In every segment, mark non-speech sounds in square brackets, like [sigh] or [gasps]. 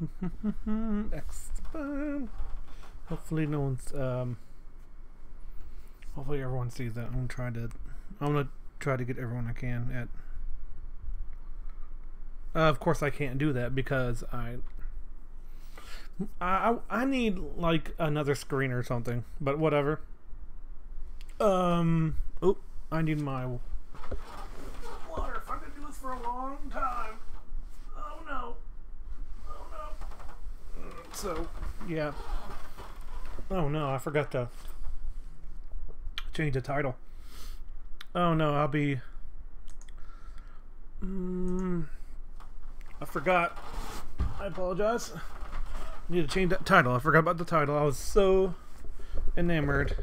[laughs] X Hopefully no one's um hopefully everyone sees that. I'm gonna try to I'm gonna try to get everyone I can at uh, of course I can't do that because I I I need like another screen or something, but whatever. Um oh I need my water if I'm gonna do this for a long time. Oh no. Oh no. So yeah. Oh no, I forgot to change the title. Oh no, I'll be. Mm, I forgot. I apologize. I need to change that title. I forgot about the title. I was so enamored.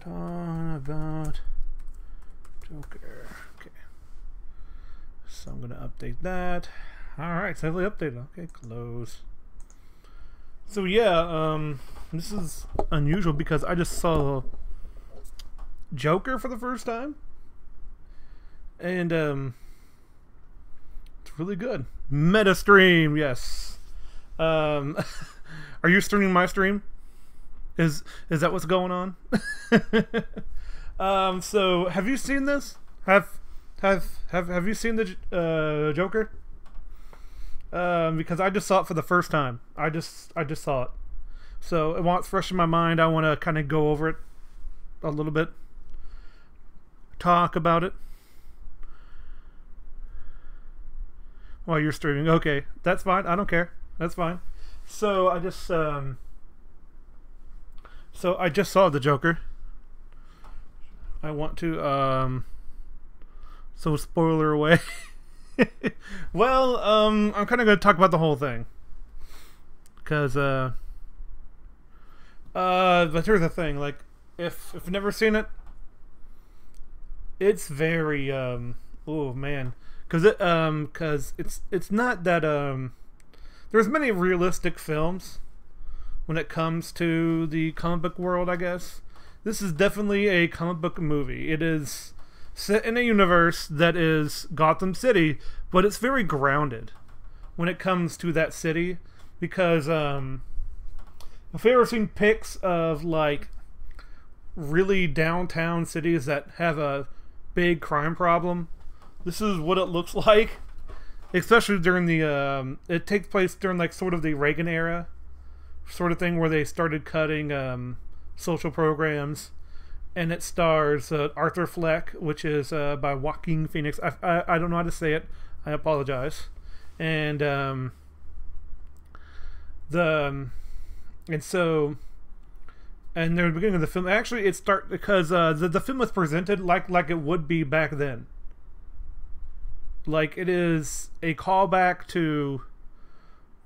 Talking about Joker. So I'm going to update that. Alright, safely updated. Okay, close. So yeah, um, this is unusual because I just saw Joker for the first time. And, um, it's really good. Meta stream, yes. Um, [laughs] are you streaming my stream? Is is that what's going on? [laughs] um, so have you seen this? Have have have have you seen the uh, Joker? Um, because I just saw it for the first time. I just I just saw it. So while it's fresh in my mind, I want to kind of go over it a little bit, talk about it while you're streaming. Okay, that's fine. I don't care. That's fine. So I just um, so I just saw the Joker. I want to um, so spoiler away. [laughs] well, um, I'm kind of going to talk about the whole thing. Because, uh, uh, but here's the thing, like, if, if you've never seen it, it's very, um, oh, man. Because it, um, because it's, it's not that, um, there's many realistic films when it comes to the comic book world, I guess. This is definitely a comic book movie. It is set in a universe that is Gotham City, but it's very grounded when it comes to that city because um, if you ever seen pics of like really downtown cities that have a big crime problem, this is what it looks [laughs] like. Especially during the, um, it takes place during like sort of the Reagan era, sort of thing where they started cutting um, social programs and it stars uh, Arthur Fleck, which is uh, by Joaquin Phoenix. I, I, I, don't know how to say it. I apologize. And um, the um, and so and the beginning of the film actually it start because uh, the the film was presented like like it would be back then. Like it is a callback to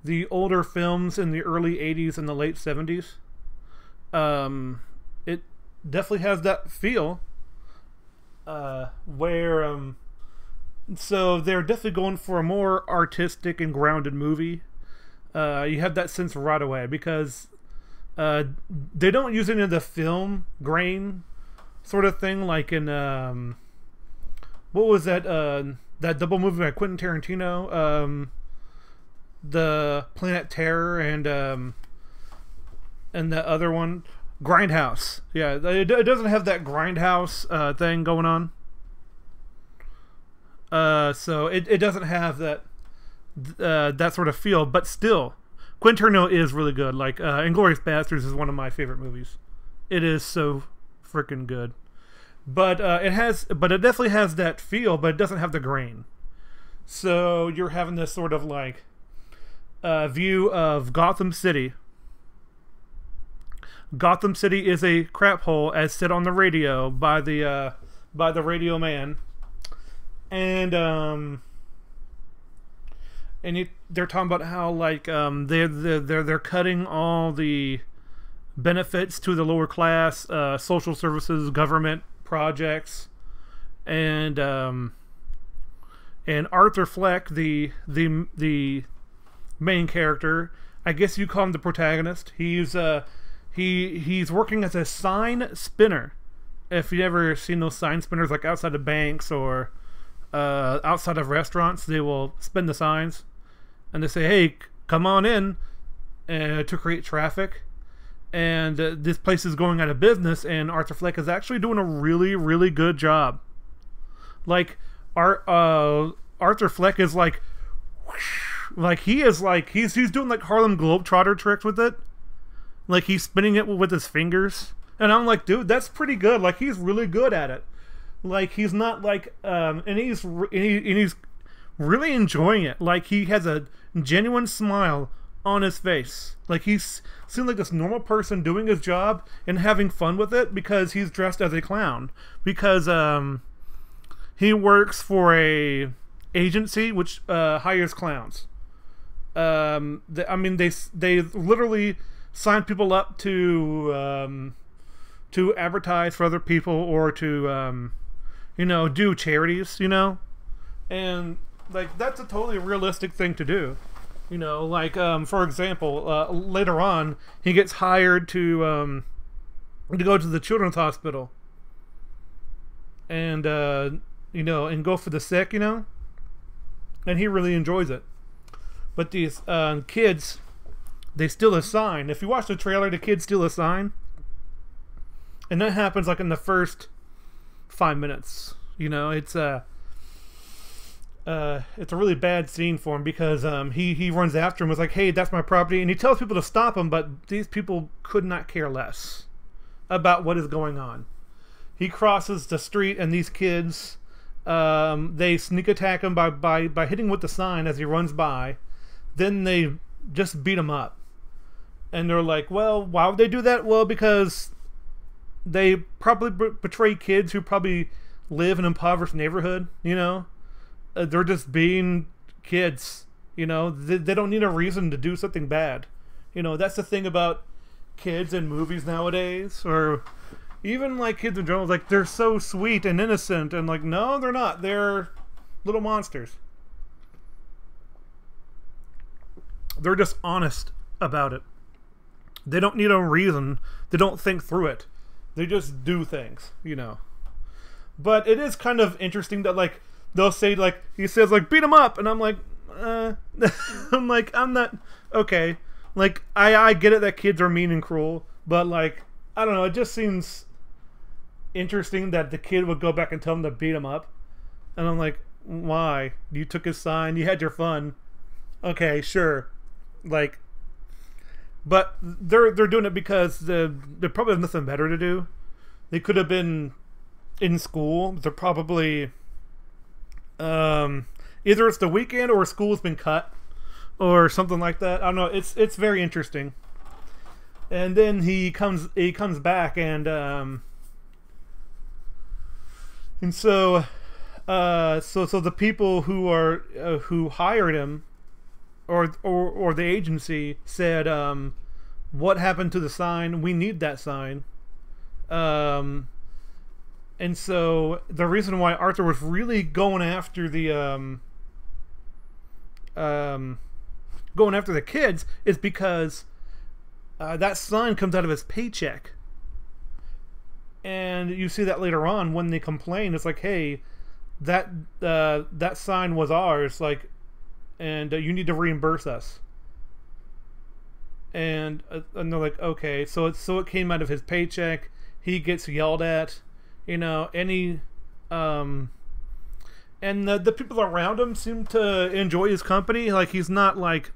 the older films in the early 80s and the late 70s. Um, definitely has that feel. Uh, where um, so they're definitely going for a more artistic and grounded movie. Uh, you have that sense right away because uh, they don't use any of the film grain sort of thing like in um, what was that uh, that double movie by Quentin Tarantino, um, the Planet Terror and um, and the other one Grindhouse. Yeah, it, it doesn't have that Grindhouse uh, thing going on. Uh, so it, it doesn't have that uh, that sort of feel, but still, Quentin Tarantino is really good. Like uh, Inglourious Basterds is one of my favorite movies. It is so freaking good. But uh, it has, but it definitely has that feel, but it doesn't have the grain. So you're having this sort of like uh, view of Gotham City Gotham City is a crap hole, as said on the radio by the uh, by the radio man, and um, and it, they're talking about how like um, they're they're they're cutting all the benefits to the lower class, uh, social services, government projects, and um, and Arthur Fleck, the the the main character, I guess you call him the protagonist. He's uh he he's working as a sign spinner. If you ever seen those sign spinners like outside of banks or uh, outside of restaurants. They will spin the signs, and they say, "Hey, come on in," uh, to create traffic. And uh, this place is going out of business, and Arthur Fleck is actually doing a really, really good job. Like, Ar- uh, Arthur Fleck is like, like he is like he's he's doing like Harlem Globetrotter tricks with it. Like he's spinning it with his fingers, and I'm like, dude, that's pretty good. Like he's really good at it. Like he's not like, um, and he's and, and he's really enjoying it. Like he has a genuine smile on his face. Like he's seems like this normal person doing his job and having fun with it because he's dressed as a clown. Because um, he works for a agency which uh, hires clowns. Um, the, I mean, they they literally sign people up to um, to advertise for other people or to um, you know do charities. You know, and like that's a totally realistic thing to do. You know, like um, for example, uh, later on he gets hired to um, to go to the children's hospital and uh, you know and go for the sick. You know, and he really enjoys it. But these uh, kids, they steal a sign. If you watch the trailer, the kids steal a sign, and that happens like in the first five minutes. You know, it's a uh, uh, it's a really bad scene for him because um, he he runs after him. Was like, "Hey, that's my property," and he tells people to stop him, but these people could not care less about what is going on. He crosses the street, and these kids um, they sneak attack him by, by by hitting with the sign as he runs by. Then they just beat him up, and they're like, "Well, why would they do that? Well, because they probably b- betray kids who probably live in an impoverished neighborhood. You know, uh, they're just being kids. You know, they, they don't need a reason to do something bad. You know, that's the thing about kids in movies nowadays, or even like kids in general. Like they're so sweet and innocent, and like no, they're not. They're little monsters. They're just honest about it. They don't need a reason. They don't think through it. They just do things, you know. But it is kind of interesting that like they'll say like he says like beat him up, and I'm like, uh, [laughs] I'm like I'm not okay. Like I I get it that kids are mean and cruel, but like I don't know. It just seems interesting that the kid would go back and tell him to beat him up, and I'm like, why? You took his sign. You had your fun. Okay, sure. Like, but they're they're doing it because the they probably have nothing better to do. They could have been in school. They're probably um, either it's the weekend or school's been cut or something like that. I don't know. It's it's very interesting. And then he comes he comes back and um, and so uh, so so the people who are uh, who hired him or or or the agency said um, what happened to the sign? We need that sign. Um, and so the reason why Arthur was really going after the um, um, going after the kids is because uh, that sign comes out of his paycheck. And you see that later on when they complain. It's like, hey, that uh, that sign was ours, like, and uh, you need to reimburse us. And uh, and they're like, okay, so it so it came out of his paycheck. He gets yelled at, you know, any, um, and the the people around him seem to enjoy his company. Like he's not like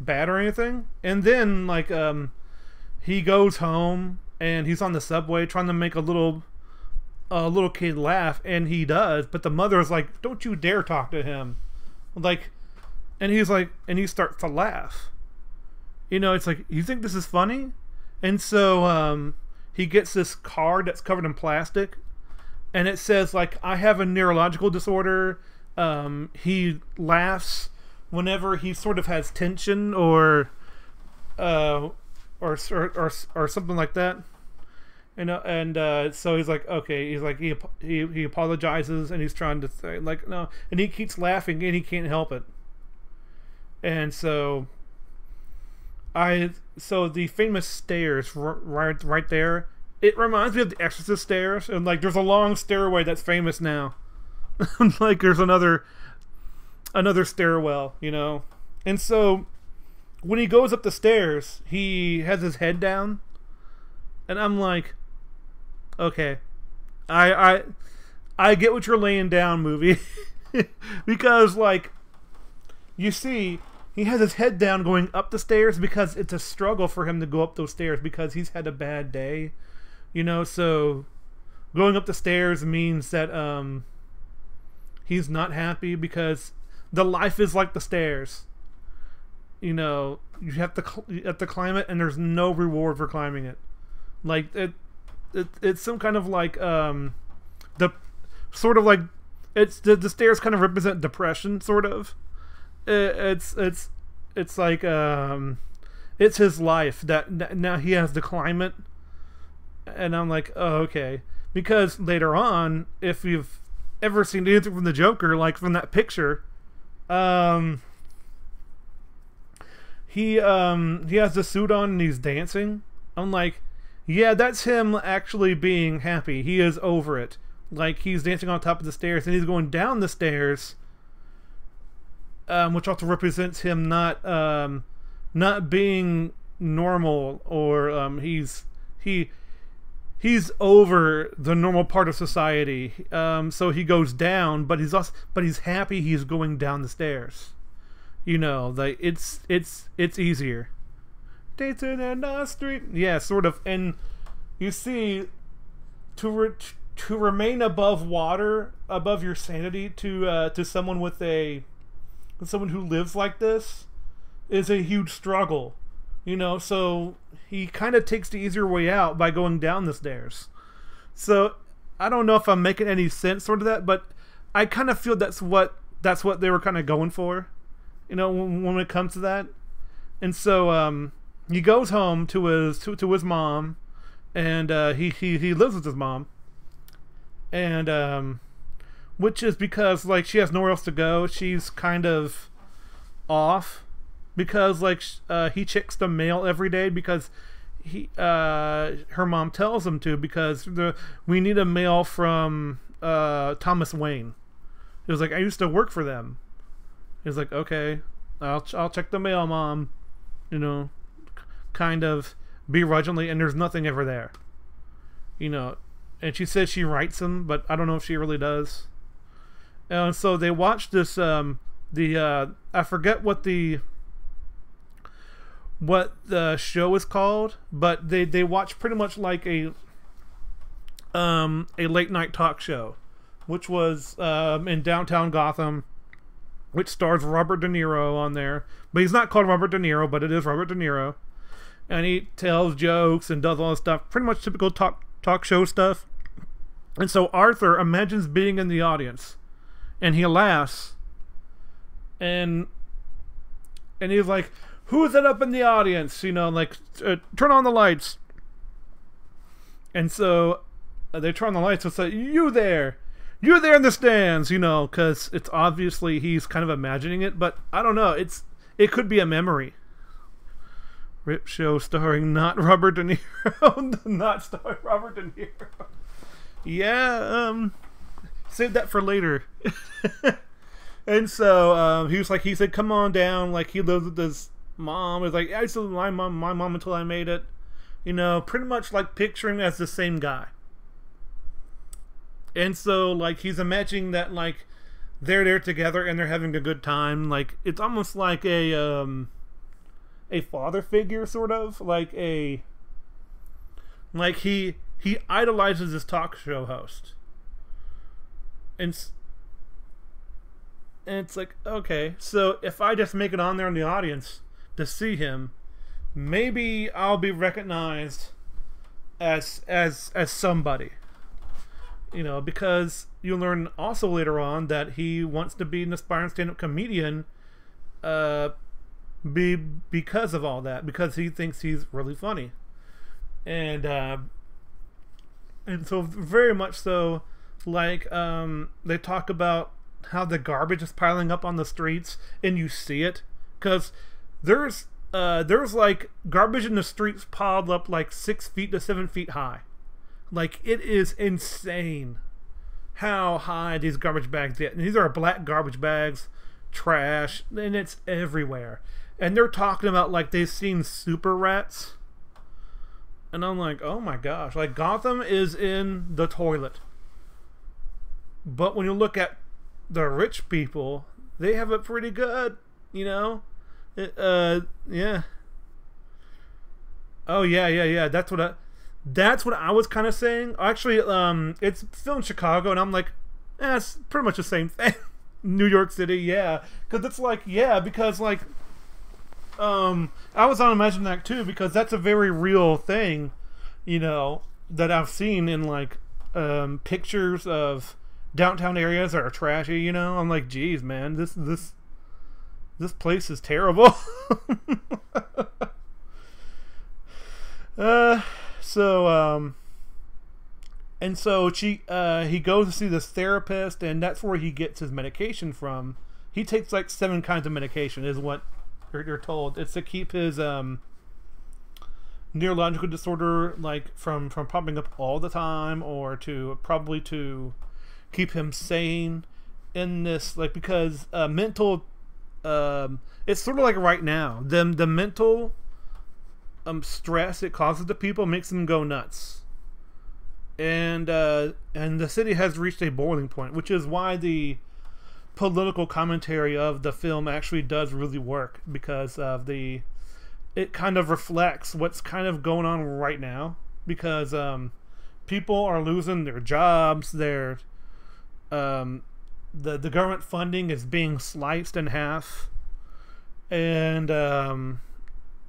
bad or anything. And then like um he goes home and he's on the subway trying to make a little a little kid laugh and he does, but the mother is like, "Don't you dare talk to him." Like and he's like and he starts to laugh. You know, it's like, "You think this is funny?" And so um he gets this card that's covered in plastic and it says like I have a neurological disorder. Um, he laughs whenever he sort of has tension or uh, or, or or or something like that. You know, and uh, so he's like, okay, he's like he he he apologizes and he's trying to say like no, and he keeps laughing and he can't help it. And so I so the famous stairs right right there. It reminds me of the Exorcist stairs, and like there's a long stairway that's famous now [laughs] like there's another another stairwell, you know. And so when he goes up the stairs, he has his head down, and I'm like, okay, I I I get what you're laying down, movie, [laughs] because like you see. He has his head down going up the stairs because it's a struggle for him to go up those stairs because he's had a bad day. You know, so going up the stairs means that um he's not happy because the life is like the stairs. You know, you have to have to climb it, and there's no reward for climbing it. Like it, it it's some kind of like um, the sort of like it's the, the stairs kind of represent depression, sort of. It, it's it's it's like um, it's his life that now he has to climb it, and I'm like, oh okay, because later on, if you've ever seen anything from the Joker, like from that picture, um, he um he has the suit on and he's dancing. I'm like, yeah, that's him actually being happy. He is over it. Like he's dancing on top of the stairs and he's going down the stairs, um, which also represents him not um not being normal or um he's he he's over the normal part of society. Um, so he goes down, but he's also but he's happy he's going down the stairs. You know, like it's it's it's easier. Dancing in the street, yeah, sort of. And you see, to re- to remain above water, above your sanity, to uh, to someone with a someone who lives like this, is a huge struggle you know, so he kind of takes the easier way out by going down the stairs. So I don't know if I'm making any sense sort of that, but I kind of feel that's what that's what they were kind of going for, you know, when, when it comes to that. And so um, he goes home to his to, to his mom, and uh, he, he he lives with his mom, and um, which is because like she has nowhere else to go. She's kind of off because like uh, he checks the mail every day because he uh, her mom tells him to because the we need a mail from uh, Thomas Wayne. He was like, I used to work for them. He was like, okay, I'll I'll check the mail, mom. You know, kind of begrudgingly, and there's nothing ever there. You know, and she says she writes them, but I don't know if she really does. And so they watch this. Um, the uh, I forget what the what the show is called, but they they watch pretty much like a um a late night talk show, which was um in downtown Gotham, which stars Robert De Niro on there. But he's not called Robert De Niro, but it is Robert De Niro, and he tells jokes and does all this stuff, pretty much typical talk talk show stuff. And so Arthur imagines being in the audience, and he laughs, and and he's like who's that up in the audience? You know, like uh, turn on the lights. And so uh, they turn on the lights and say, "You there." You're there in the stands, you know, because it's obviously he's kind of imagining it, but I don't know. It's it could be a memory. Rip show starring not Robert De Niro, [laughs] not starring Robert De Niro. Yeah, um, save that for later. [laughs] and so um, he was like, he said, "Come on down." Like he lives with his mom is like, I used to my mom, my mom until I made it. You know, pretty much like picturing as the same guy. And so, like, he's imagining that, like, they're there together and they're having a good time. Like, it's almost like a, um, a father figure, sort of. Like a, like, he, he idolizes his talk show host. And, and it's like, okay, so if I just make it on there in the audience, to see him, maybe I'll be recognized as as as somebody. You know, because you learn also later on that he wants to be an aspiring stand-up comedian uh be because of all that because he thinks he's really funny and uh and so very much so like um they talk about how the garbage is piling up on the streets and you see it because there's uh there's like garbage in the streets piled up like six feet to seven feet high. Like it is insane. how high these garbage bags get. And these are black garbage bags, trash, and it's everywhere. And they're talking about like they've seen super rats. And I'm like, oh my gosh, like Gotham is in the toilet. But when you look at the rich people, they have it pretty good, you know? It, uh, yeah. Oh yeah, yeah, yeah. That's what I. That's what I was kind of saying. Actually, um, it's in Chicago, and I'm like, eh, pretty much the same [laughs] thing. New York City, yeah, because it's like, yeah, because like, um, I was on Imagine that too because that's a very real thing, you know, that I've seen in like, um, pictures of downtown areas that are trashy. You know, I'm like, geez, man, this this this place is terrible. [laughs] uh, so um, and so she uh he goes to see this therapist, and that's where he gets his medication from. He takes like seven kinds of medication, is what you're, you're told. It's to keep his um neurological disorder like from from popping up all the time, or to probably to keep him sane in this like because uh, mental um, it's sort of like right now the the mental um, stress it causes the people makes them go nuts and uh, and the city has reached a boiling point which is why the political commentary of the film actually does really work because of the it kind of reflects what's kind of going on right now because um, people are losing their jobs their um, the the government funding is being sliced in half, and um,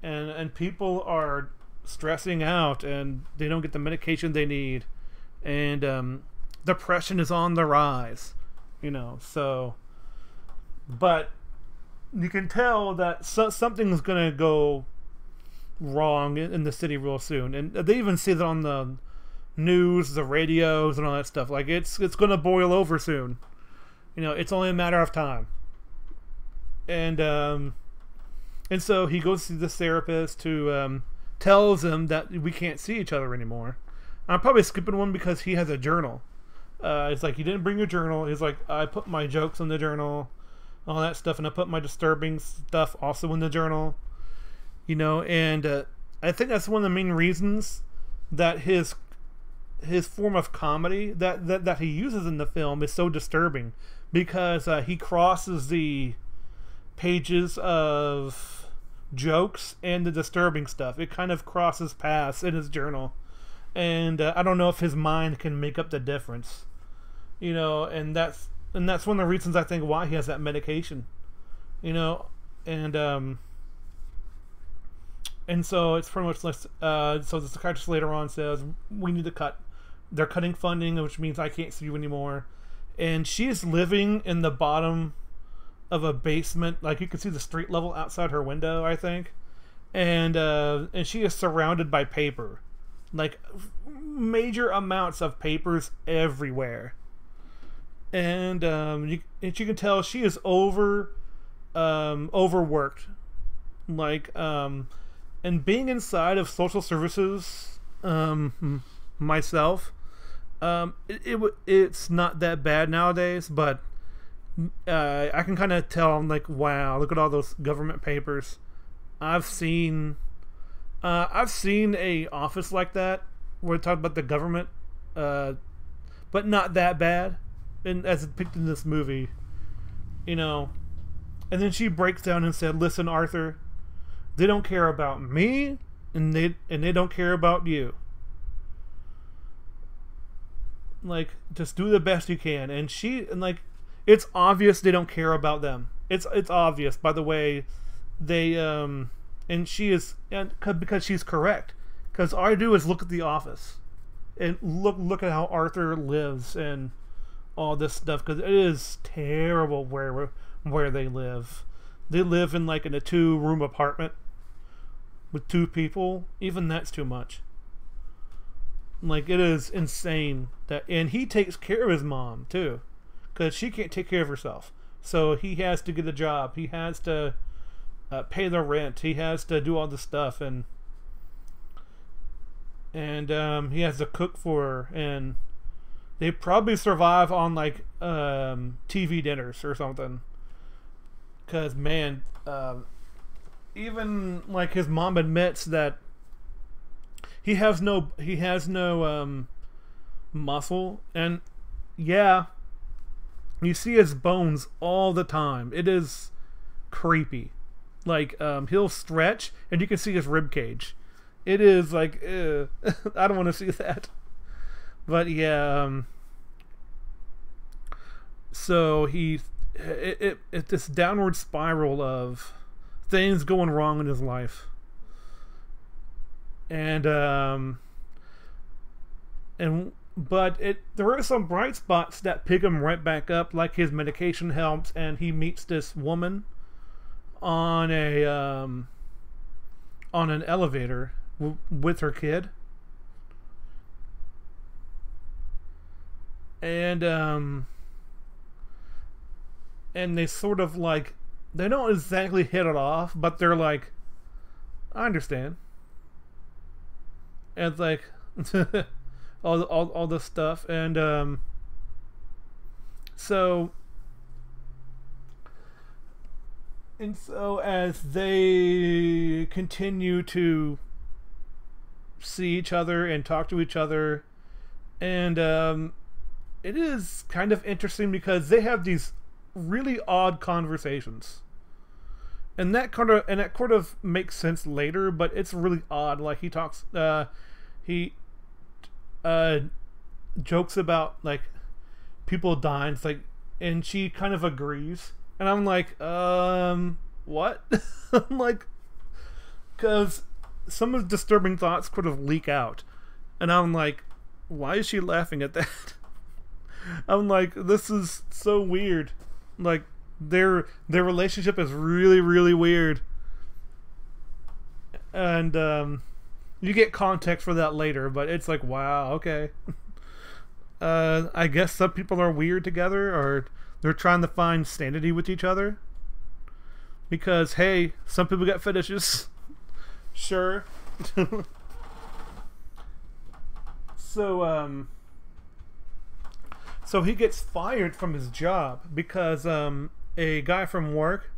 and and people are stressing out, and they don't get the medication they need, and um, depression is on the rise, you know. So, but you can tell that so, something's gonna go wrong in, in the city real soon, and they even see that on the news, the radios, and all that stuff. Like it's it's gonna boil over soon. You know, it's only a matter of time. And um, and so he goes to this therapist who um, tells him that we can't see each other anymore. I'm probably skipping one because he has a journal. Uh, it's like he didn't bring a journal. He's like I put my jokes in the journal, all that stuff, and I put my disturbing stuff also in the journal. You know, and uh, I think that's one of the main reasons that his his form of comedy that, that that he uses in the film is so disturbing because uh, he crosses the pages of jokes and the disturbing stuff. It kind of crosses paths in his journal, and uh, I don't know if his mind can make up the difference. You know, and that's and that's one of the reasons I think why he has that medication. You know, and um, and so it's pretty much less. Uh, so the psychiatrist later on says we need to cut. They're cutting funding, which means I can't see you anymore and she is living in the bottom of a basement. Like you can see the street level outside her window, I think, and uh, and she is surrounded by paper, like major amounts of papers everywhere, and um, you, and you can tell she is over, um, overworked, like um, and being inside of social services, um, myself um, it, it it's not that bad nowadays, but uh, I can kind of tell. I'm like, wow, look at all those government papers. I've seen, uh, I've seen a office like that where it talked about the government, uh, but not that bad, and as depicted in this movie, you know. And then she breaks down and said, "Listen, Arthur, they don't care about me, and they and they don't care about you." like just do the best you can and she and like it's obvious they don't care about them it's it's obvious by the way they um and she is and because she's correct because all i do is look at the office and look look at how arthur lives and all this stuff because it is terrible where where they live they live in like in a two room apartment with two people even that's too much like it is insane that, and he takes care of his mom too, because she can't take care of herself. So he has to get a job. He has to uh, pay the rent. He has to do all the stuff, and and um, he has to cook for her. And they probably survive on like um, TV dinners or something. Cause man, um, even like his mom admits that he has no he has no um, muscle, and yeah, you see his bones all the time. It is creepy. Like um, he'll stretch, and you can see his rib cage. It is like [laughs] I don't want to see that. But yeah, um, so he it, it, it this downward spiral of things going wrong in his life. And um and but it there are some bright spots that pick him right back up like his medication helps and he meets this woman on a um on an elevator w- with her kid. And um and they sort of like they don't exactly hit it off, but they're like, I understand. And it's like [laughs] all, all all this stuff, and um, so and so as they continue to see each other and talk to each other, and um, it is kind of interesting because they have these really odd conversations. And that kind of and that kind of makes sense later, but it's really odd. Like he talks, uh, he uh, jokes about like people dying. It's like, and she kind of agrees, and I'm like, um, what? [laughs] I'm like, because some of the disturbing thoughts could have leak out, and I'm like, why is she laughing at that? [laughs] I'm like, this is so weird. Like their their relationship is really really weird, and um, you get context for that later. But it's like wow, okay. [laughs] uh, I guess some people are weird together, or they're trying to find sanity with each other. Because hey, some people got fetishes. [laughs] sure. [laughs] so um so he gets fired from his job because um, a guy from work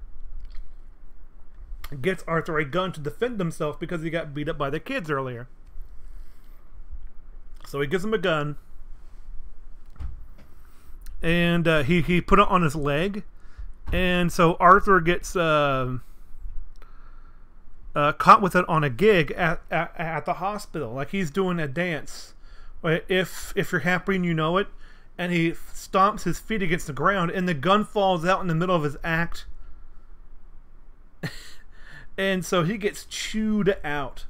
gets Arthur a gun to defend himself because he got beat up by the kids earlier. So he gives him a gun, and uh, he he put it on his leg, and so Arthur gets uh, uh, caught with it on a gig at, at at the hospital, like he's doing a dance. If if you're happy and you know it, and he stomps his feet against the ground, and the gun falls out in the middle of his act. [laughs] and so he gets chewed out.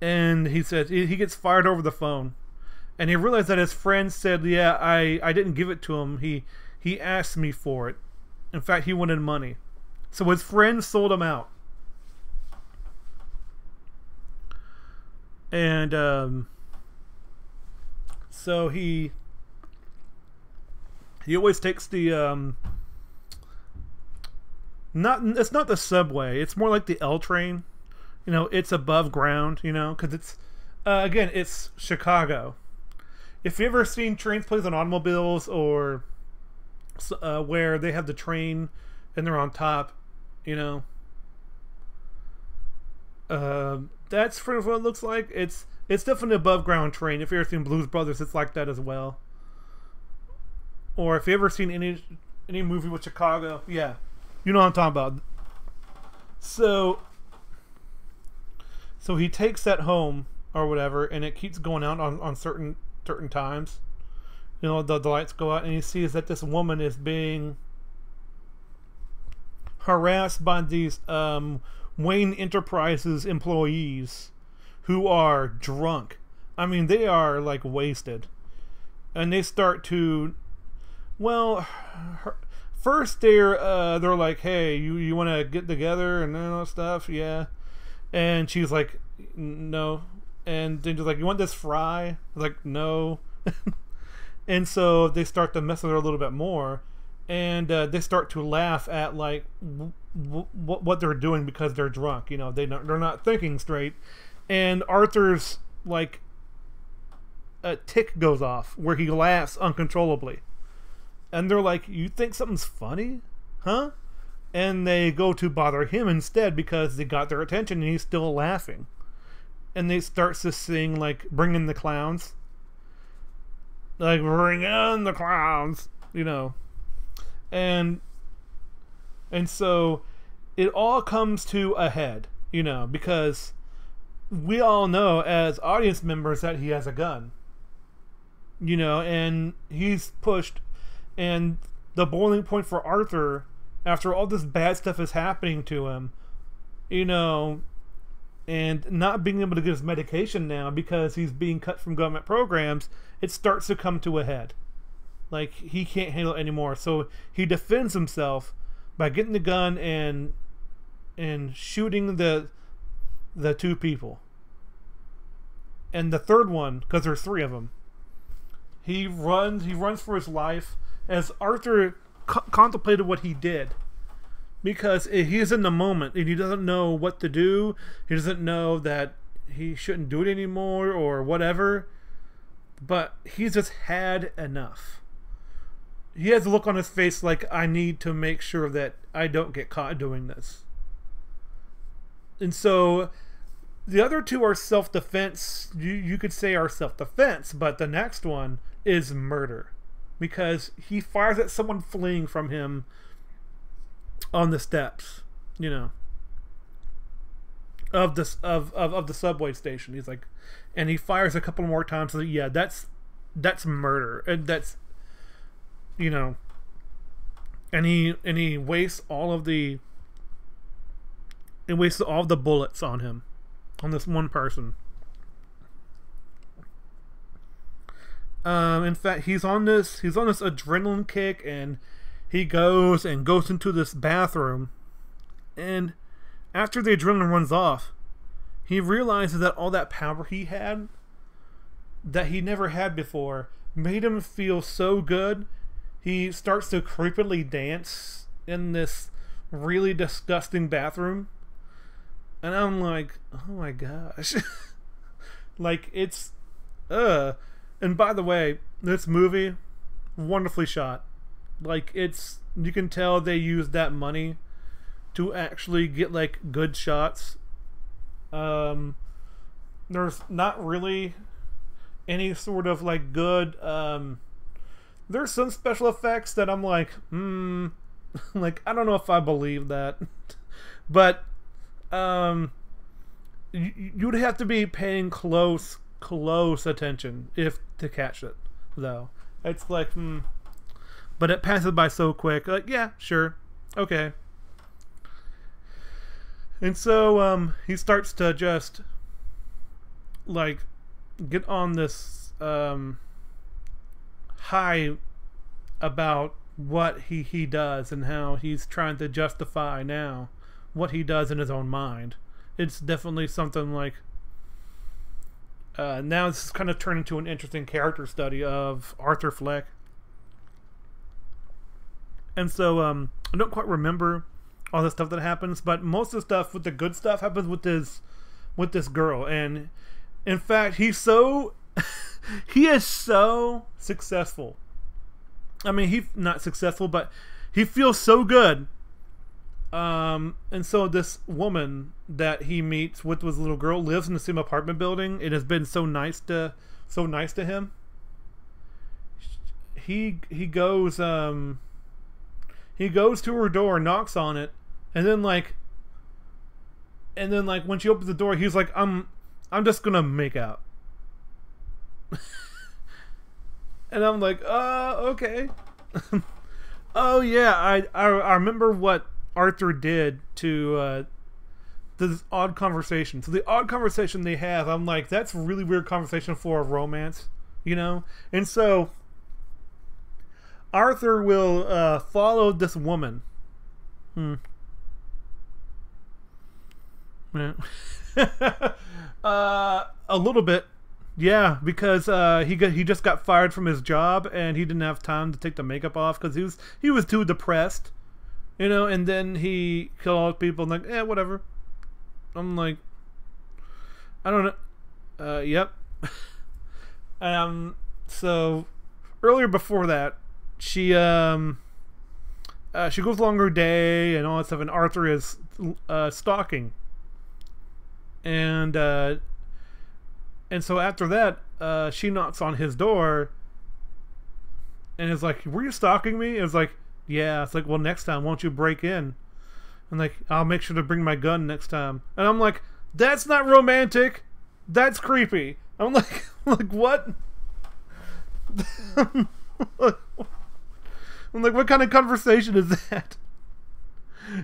And he says he gets fired over the phone. And he realized that his friend said, "Yeah, I I didn't give it to him. He he asked me for it. In fact, he wanted money." So his friend sold him out. And um so he he always takes the um, not it's not the subway. It's more like the L train. You know, it's above ground. You know, because it's uh, again it's Chicago. If you ever seen trains plays on automobiles or uh, where they have the train and they're on top, you know, uh, that's pretty much what it looks like. It's it's definitely above ground train. If you ever seen Blues Brothers, it's like that as well or if you ever seen any any movie with Chicago, yeah, you know what I'm talking about. So, so he takes that home or whatever, and it keeps going out on, on certain certain times. You know, the, the lights go out, and he sees that this woman is being harassed by these um, Wayne Enterprises employees who are drunk. I mean, they are like wasted, and they start to well, her, first they're uh, they're like, "Hey, you you want to get together and all that stuff?" Yeah, and she's like, "No," and then just like, "You want this fry?" Like, "No," [laughs] and so they start to mess with her a little bit more, and uh, they start to laugh at like w- w- what they're doing because they're drunk. You know, they not, they're not thinking straight, and Arthur's like a tick goes off where he laughs uncontrollably. And they're like, You think something's funny? Huh? And they go to bother him instead because they got their attention and he's still laughing. And they starts to sing like bring in the clowns. Like bring in the clowns, you know. And and so it all comes to a head, you know, because we all know as audience members that he has a gun. You know, and he's pushed and the boiling point for Arthur after all this bad stuff is happening to him, you know, and not being able to get his medication now because he's being cut from government programs, it starts to come to a head. Like he can't handle it anymore. So he defends himself by getting the gun and and shooting the the two people. And the third one, because there's three of them, he runs. He runs for his life as Arthur co- contemplated what he did, because he's in the moment and he doesn't know what to do. He doesn't know that he shouldn't do it anymore or whatever. But he's just had enough. He has a look on his face like I need to make sure that I don't get caught doing this. And so the other two are self defense. You, you could say are self defense, but the next one is murder because he fires at someone fleeing from him on the steps, you know, of this of, of, of the subway station. He's like, and he fires a couple more times. So yeah, that's that's murder, and that's you know, and he and he wastes all of the and wastes all the bullets on him, on this one person. Um, in fact, he's on this he's on this adrenaline kick, and he goes and goes into this bathroom, and after the adrenaline runs off, he realizes that all that power he had, that he never had before, made him feel so good. He starts to creepily dance in this really disgusting bathroom and I'm like, oh my gosh, [laughs] like it's, uh. And by the way, this movie, wonderfully shot. Like it's, you can tell they used that money to actually get like good shots. Um, there's not really any sort of like good. Um, there's some special effects that I'm like, hmm, [laughs] like I don't know if I believe that, [laughs] but um, you, you'd have to be paying close, close attention if to catch it, though. It's like, hmm. But it passes by so quick. Like, yeah, sure, okay. And so um, he starts to just like get on this um, high about what he he does and how he's trying to justify now what he does in his own mind. It's definitely something like. Uh, now this is kind of turned into an interesting character study of Arthur Fleck. And so um, I don't quite remember all the stuff that happens, but most of the stuff with the good stuff happens with this with this girl. And in fact, he's so [laughs] he is so successful. I mean, he's not successful, but he feels so good um, and so this woman that he meets with this little girl lives in the same apartment building. It has been so nice to so nice to him. He he goes um he goes to her door, knocks on it, and then like and then like when she opens the door, he's like, I'm I'm just gonna make out. [laughs] and I'm like, uh, okay. [laughs] oh yeah, I, I I remember what Arthur did to uh, this odd conversation. So the odd conversation they have, I'm like, that's a really weird conversation for a romance, you know. And so Arthur will uh, follow this woman. Hmm. Yeah. [laughs] uh, a little bit, yeah, because uh, he got, he just got fired from his job and he didn't have time to take the makeup off because he was he was too depressed you know, and then he killed all the people and like, eh, whatever. I'm like, I don't know. Uh, yep. [laughs] Um, so earlier before that, she um, uh, she goes along her day and all that stuff, and Arthur is uh, stalking, and uh, and so after that, uh, she knocks on his door, and is like, "Were you stalking me?" It's like, "Yeah." It's like, "Well, next time, won't you break in?" And like, "I'll make sure to bring my gun next time." And I'm like, "That's not romantic. That's creepy." I'm like, [laughs] like what? [laughs] I'm like, what kind of conversation is that?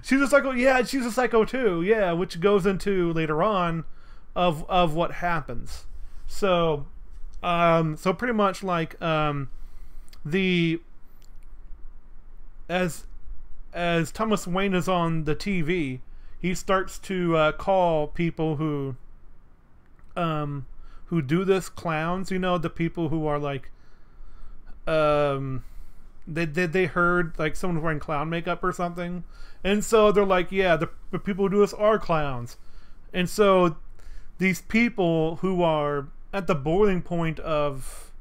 She's a psycho. Yeah, she's a psycho too. Yeah, which goes into later on of of what happens. So, um, so pretty much like um, the as as Thomas Wayne is on the TV, he starts to uh, call people who um who do this clowns. You know, the people who are like um they they, they heard like someone wearing clown makeup or something and so they're like yeah the, the people who do this are clowns and so these people who are at the boiling point of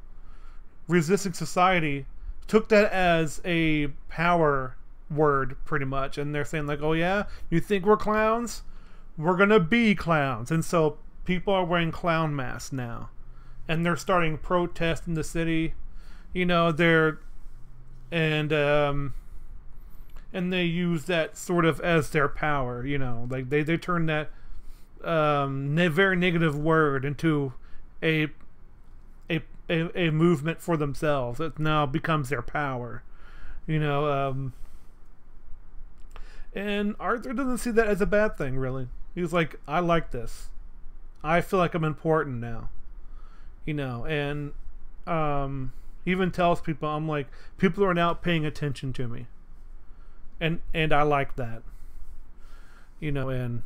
resisting society took that as a power word pretty much. And they're saying like oh yeah you think we're clowns? We're gonna be clowns. And so people are wearing clown masks now. And they're starting protests in the city you know they're and um and they use that sort of as their power you know like they they turn that um very negative word into a a, a movement for themselves it now becomes their power you know um and arthur doesn't see that as a bad thing really he's like i like this i feel like i'm important now you know and um even tells people I'm like people are now paying attention to me. And and I like that. You know, and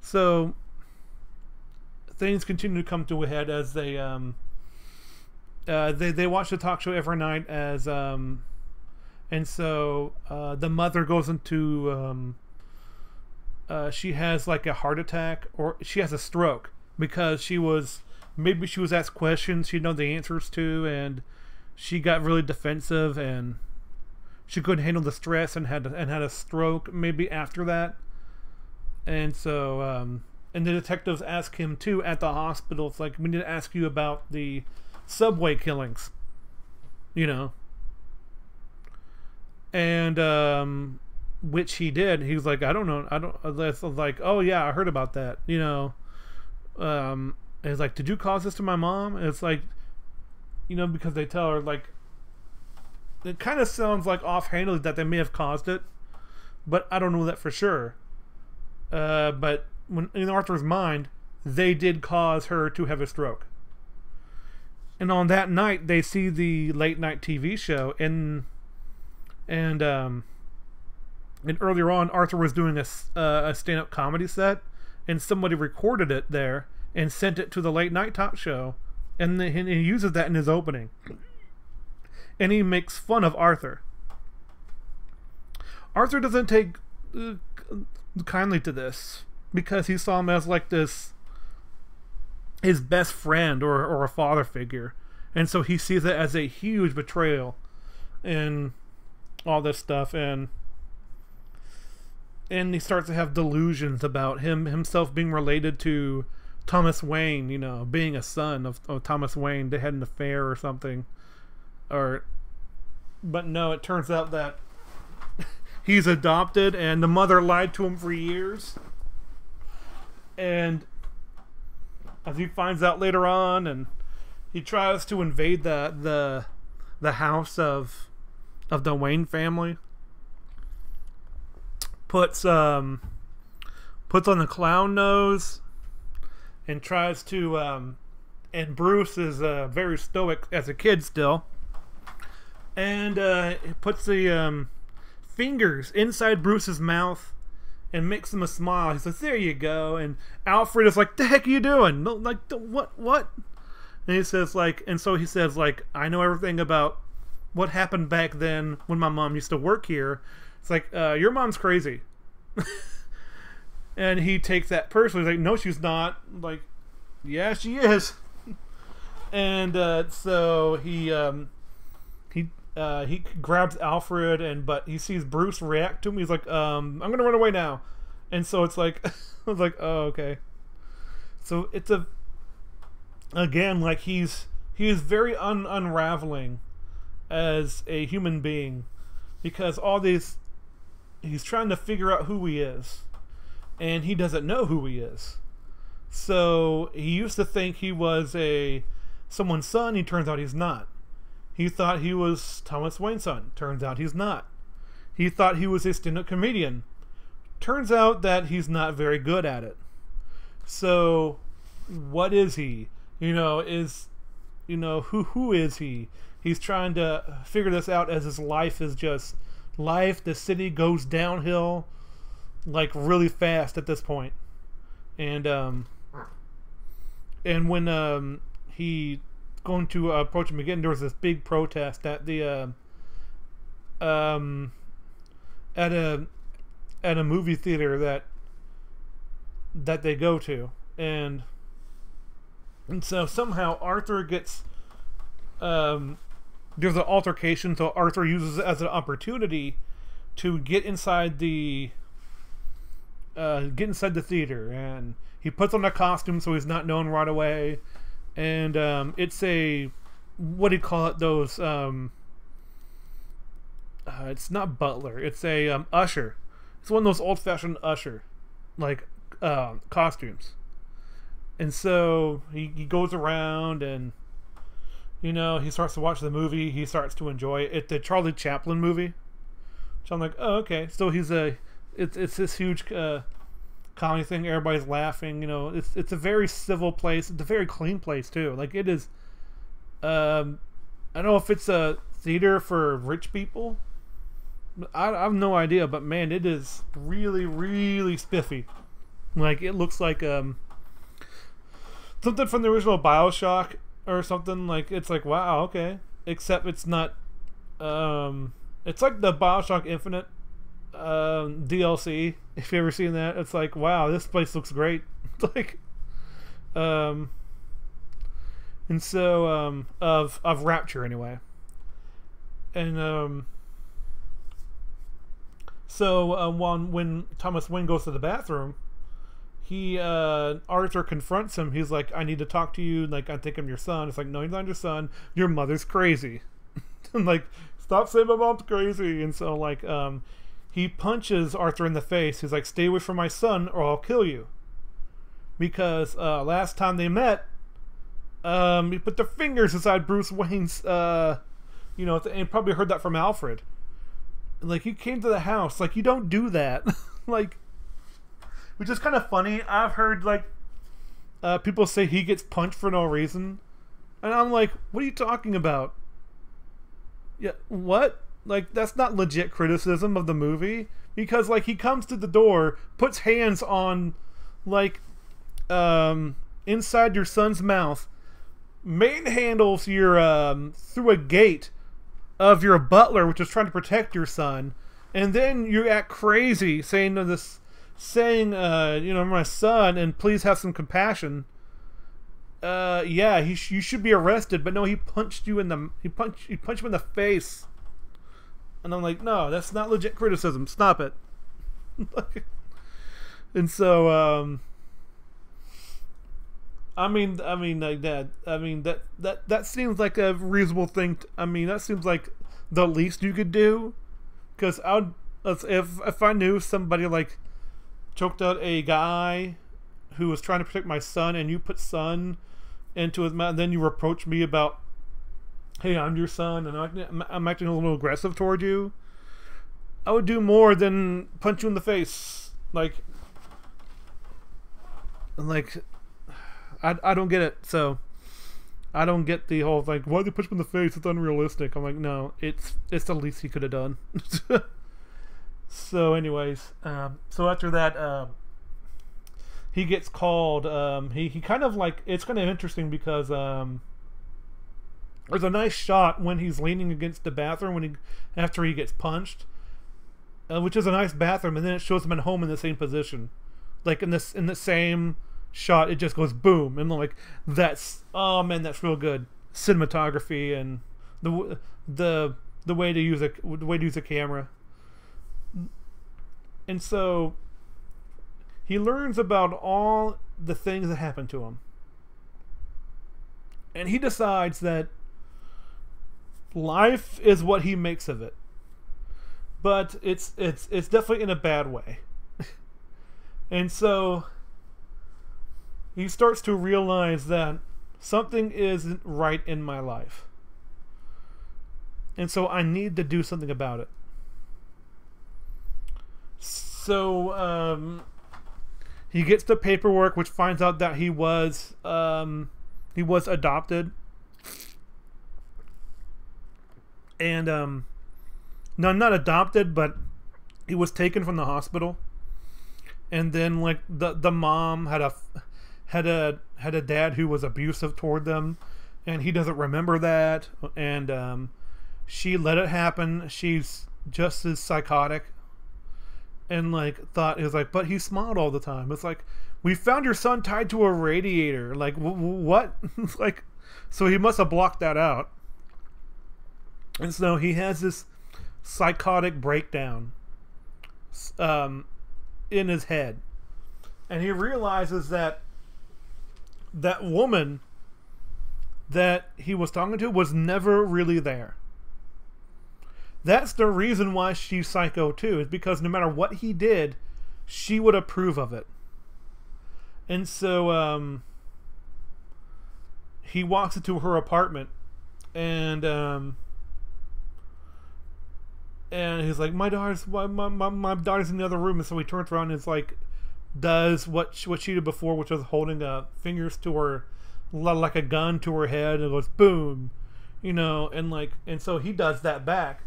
so things continue to come to a head as they um uh, they they watch the talk show every night as um and so uh, the mother goes into um uh, she has like a heart attack or she has a stroke because she was maybe she was asked questions she know the answers to and she got really defensive and she couldn't handle the stress and had and had a stroke maybe after that. And so um, and the detectives ask him too at the hospital it's like we need to ask you about the subway killings you know and um, which he did he was like i don't know i don't that's like oh yeah i heard about that you know um, and it's like, did you cause this to my mom? And it's like, you know, because they tell her like, it kind of sounds like offhandedly that they may have caused it, but I don't know that for sure. Uh, but when in Arthur's mind, they did cause her to have a stroke. And on that night, they see the late night TV show, and and um, and earlier on, Arthur was doing a uh, a stand up comedy set, and somebody recorded it there, and sent it to the late night talk show, and, the, and he uses that in his opening. And he makes fun of Arthur. Arthur doesn't take uh, kindly to this because he saw him as like this his best friend or, or a father figure. And so he sees it as a huge betrayal and all this stuff. And and he starts to have delusions about him himself being related to Thomas Wayne, you know, being a son of, of Thomas Wayne, they had an affair or something, or, but no, it turns out that [laughs] he's adopted, and the mother lied to him for years, and as he finds out later on, and he tries to invade the the the house of of the Wayne family, puts um puts on the clown nose and tries to. Um, and Bruce is uh, very stoic as a kid still, and uh, puts the um, fingers inside Bruce's mouth and makes him a smile. He says, "There you go." And Alfred is like, "The heck are you doing? No, like what? What?" And he says, "Like," and so he says, "Like I know everything about what happened back then when my mom used to work here." It's like, uh, "Your mom's crazy." [laughs] and he takes that personally. He's like, no, she's not. I'm like, yeah, she is. [laughs] and uh, so he um, uh, he grabs Alfred, and but he sees Bruce react to him. He's like, um, "I'm gonna run away now," and so it's like, [laughs] I was like, "Oh, okay." So it's a again like he's he is very un- unraveling as a human being because all these he's trying to figure out who he is and he doesn't know who he is so he used to think he was a someone's son he turns out he's not he thought he was thomas wayne's son. Turns out he's not. He thought he was a stand-up comedian. Turns out that he's not very good at it. So what is he? You know is you know who who is he? He's trying to figure this out as his life is just life. The city goes downhill like really fast at this point. And um and when um he going to uh, approach him again there was this big protest at the uh, um at a at a movie theater that that they go to. And and so somehow Arthur gets um, there's an altercation, so Arthur uses it as an opportunity to get inside the uh, get inside the theater, and he puts on a costume so he's not known right away, and um, it's a what do you call it? Those um, uh, it's not butler, it's a um, usher. It's one of those old-fashioned usher like uh, costumes and so he, he goes around and you know he starts to watch the movie he starts to enjoy it it's the charlie chaplin movie so i'm like oh okay so he's a it's, it's this huge uh, comedy thing everybody's laughing you know it's it's a very civil place it's a very clean place too. Like it is um i don't know if it's a theater for rich people. I, I have no idea but man it is really really spiffy. Like it looks like um something from the original Bioshock or something like it's like wow okay. Except it's not um it's like the Bioshock Infinite um, DLC if you ever seen that it's like wow this place looks great [laughs] like um and so um of of Rapture anyway and um so uh, when when Thomas Wayne goes to the bathroom he uh Arthur confronts him. He's like, I need to talk to you. Like, I think I'm your son. It's like, no, he's not your son. Your mother's crazy. [laughs] and like, stop saying my mom's crazy. And so like, um, he punches Arthur in the face. He's like, stay away from my son, or I'll kill you. Because uh, last time they met, um, he put their fingers inside Bruce Wayne's. Uh, you know, and probably heard that from Alfred. Like, he came to the house. Like, you don't do that. [laughs] like which is kind of funny. I've heard like uh, people say he gets punched for no reason, and I'm like, what are you talking about? Yeah, what? Like that's not legit criticism of the movie because like he comes to the door, puts hands on like um inside your son's mouth, manhandles your um through a gate of your butler, which is trying to protect your son, and then you act crazy saying this saying, uh, you know, my son, and please have some compassion. Uh, yeah, he sh- you should be arrested, but no, he punched you in the he punched he punched him in the face, and I'm like, no, that's not legit criticism. Stop it. [laughs] and so, um, I mean, I mean, like that. I mean that that that seems like a reasonable thing. To, I mean, that seems like the least you could do, because I'd if if I knew somebody like choked out a guy who was trying to protect my son, and you put son into his mouth, and then you reproach me about, hey, I'm your son, and I'm, I'm acting a little aggressive toward you. I would do more than punch you in the face. Like, like, I, I don't get it. So, I don't get the whole like, why they punch him in the face? It's unrealistic. I'm like, no, it's it's the least he could have done. [laughs] So, anyways, um, so after that, uh, he gets called. Um, he he kind of like it's kind of interesting because um, there's a nice shot when he's leaning against the bathroom when he after he gets punched, uh, which is a nice bathroom, and then it shows him at home in the same position, like in this in the same shot, it just goes boom, and like that's oh man, that's real good cinematography and the the the way to use a the way to use a camera. And so he learns about all the things that happened to him. And he decides that life is what he makes of it. But it's it's it's definitely in a bad way. [laughs] and so he starts to realize that something isn't right in my life. And so I need to do something about it. So um, he gets the paperwork, which finds out that he was um, he was adopted, and um, no, not adopted, but he was taken from the hospital, and then like the the mom had a had a had a dad who was abusive toward them, and he doesn't remember that, and um, she let it happen. She's just as psychotic, and like thought was like, but he smiled all the time. It's like we found your son tied to a radiator. Like what? [laughs] like so he must have blocked that out, and so he has this psychotic breakdown um, in his head, and he realizes that that woman that he was talking to was never really there. That's the reason why she's psycho too, is because no matter what he did, she would approve of it. And so um, he walks into her apartment and um, and he's like, My daughter's my, my, my daughter's in the other room. And so he turns around and is like does what she, what she did before, which was holding uh, fingers to her, like a gun to her head, and goes boom, you know, and like, and so he does that back,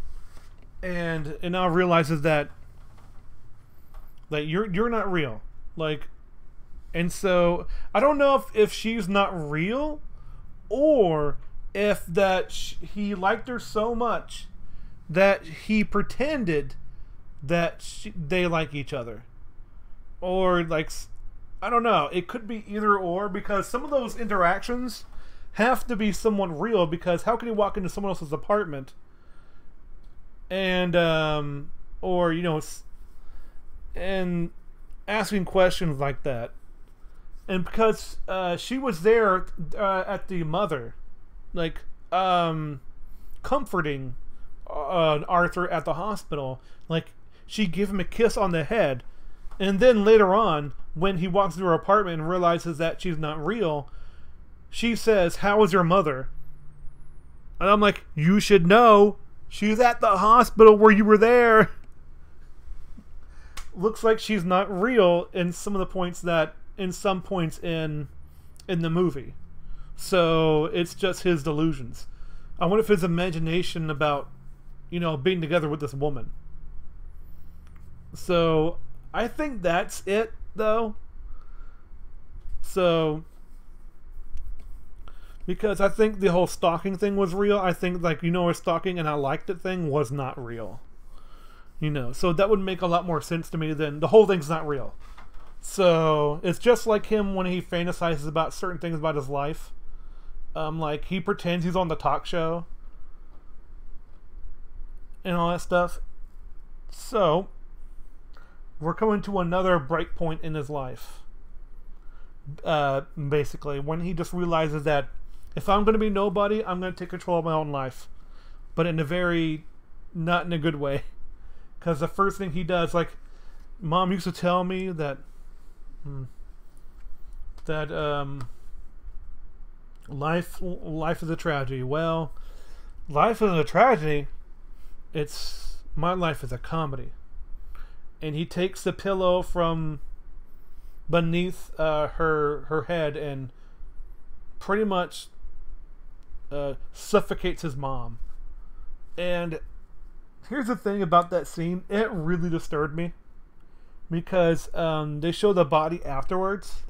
and and now realizes that that you're you're not real, like, and so I don't know if if she's not real, or if that she, he liked her so much that he pretended that she, they like each other or like I don't know. It could be either or because some of those interactions have to be someone real because how can you walk into someone else's apartment and um or you know and asking questions like that and because uh, she was there uh, at the mother like um comforting uh, arthur at the hospital like she gave him a kiss on the head and then later on, when he walks into her apartment and realizes that she's not real, she says, How is your mother? And I'm like, You should know. She's at the hospital where you were there. Looks like she's not real in some of the points that in some points in in the movie. So it's just his delusions. I wonder if his imagination about, you know, being together with this woman. So I think that's it, though. So, because I think the whole stalking thing was real. I think, like, you know, a stalking and I liked it thing was not real. You know, so that would make a lot more sense to me than the whole thing's not real. So, it's just like him when he fantasizes about certain things about his life. Um, like, he pretends he's on the talk show and all that stuff. So, we're coming to another break point in his life. Uh, basically, when he just realizes that if I'm going to be nobody, I'm going to take control of my own life, but in a very not in a good way. [laughs] Because the first thing he does, like, mom used to tell me that hmm, that um, life life is a tragedy. Well, life is a tragedy. It's my life is a comedy and he takes the pillow from beneath uh, her her head and pretty much uh, suffocates his mom. And here's the thing about that scene: it really disturbed me because um, they show the body afterwards,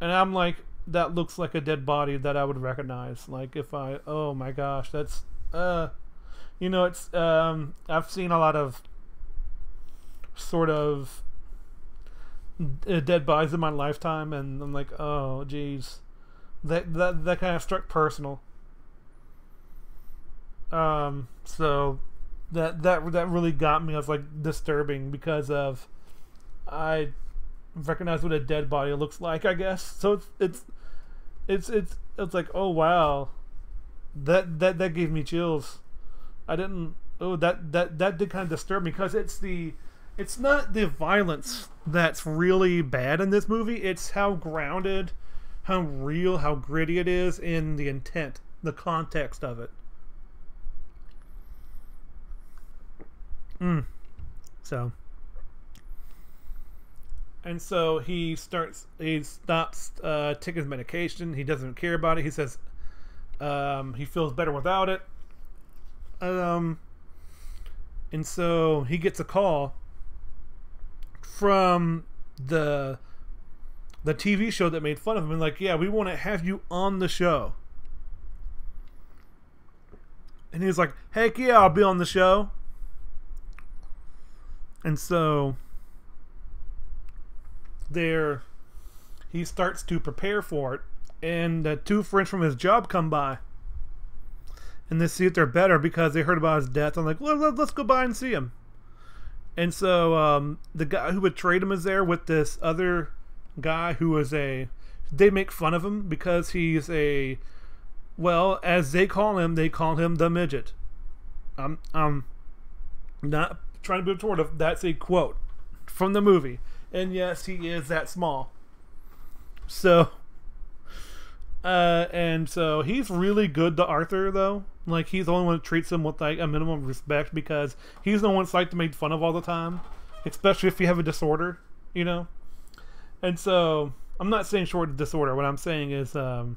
and I'm like, that looks like a dead body that I would recognize. Like if I, oh my gosh, that's uh, you know, it's um, I've seen a lot of sort of uh, dead bodies in my lifetime, and I'm like, oh, jeez, that that that kind of struck personal. Um, so that that that really got me. I was like disturbing because of I recognize what a dead body looks like. I guess so. It's it's it's it's it's like oh wow, that that that gave me chills. I didn't. Oh, that that that did kind of disturb me because it's the it's not the violence that's really bad in this movie. It's how grounded, how real, how gritty it is in the intent, the context of it. Mm. So. And so he starts. He stops uh, taking his medication. He doesn't care about it. He says um, he feels better without it. Um, and so he gets a call from the the TV show that made fun of him and like, yeah, we want to have you on the show. And he's like, heck yeah, I'll be on the show. And so there he starts to prepare for it and uh, two friends from his job come by and they see if they're better because they heard about his death. I'm like, well, let's go by and see him. And so um, the guy who betrayed him is there with this other guy who is a. They make fun of him because he's a. Well, as they call him, they call him the midget. I'm, I'm not trying to be retortive. That's a quote from the movie. And yes, he is that small. So. Uh, and so he's really good to Arthur, though. Like he's the only one that treats him with like a minimum of respect because he's the one that's like to make fun of all the time, especially if you have a disorder, you know. And so I'm not saying short of disorder. What I'm saying is, um,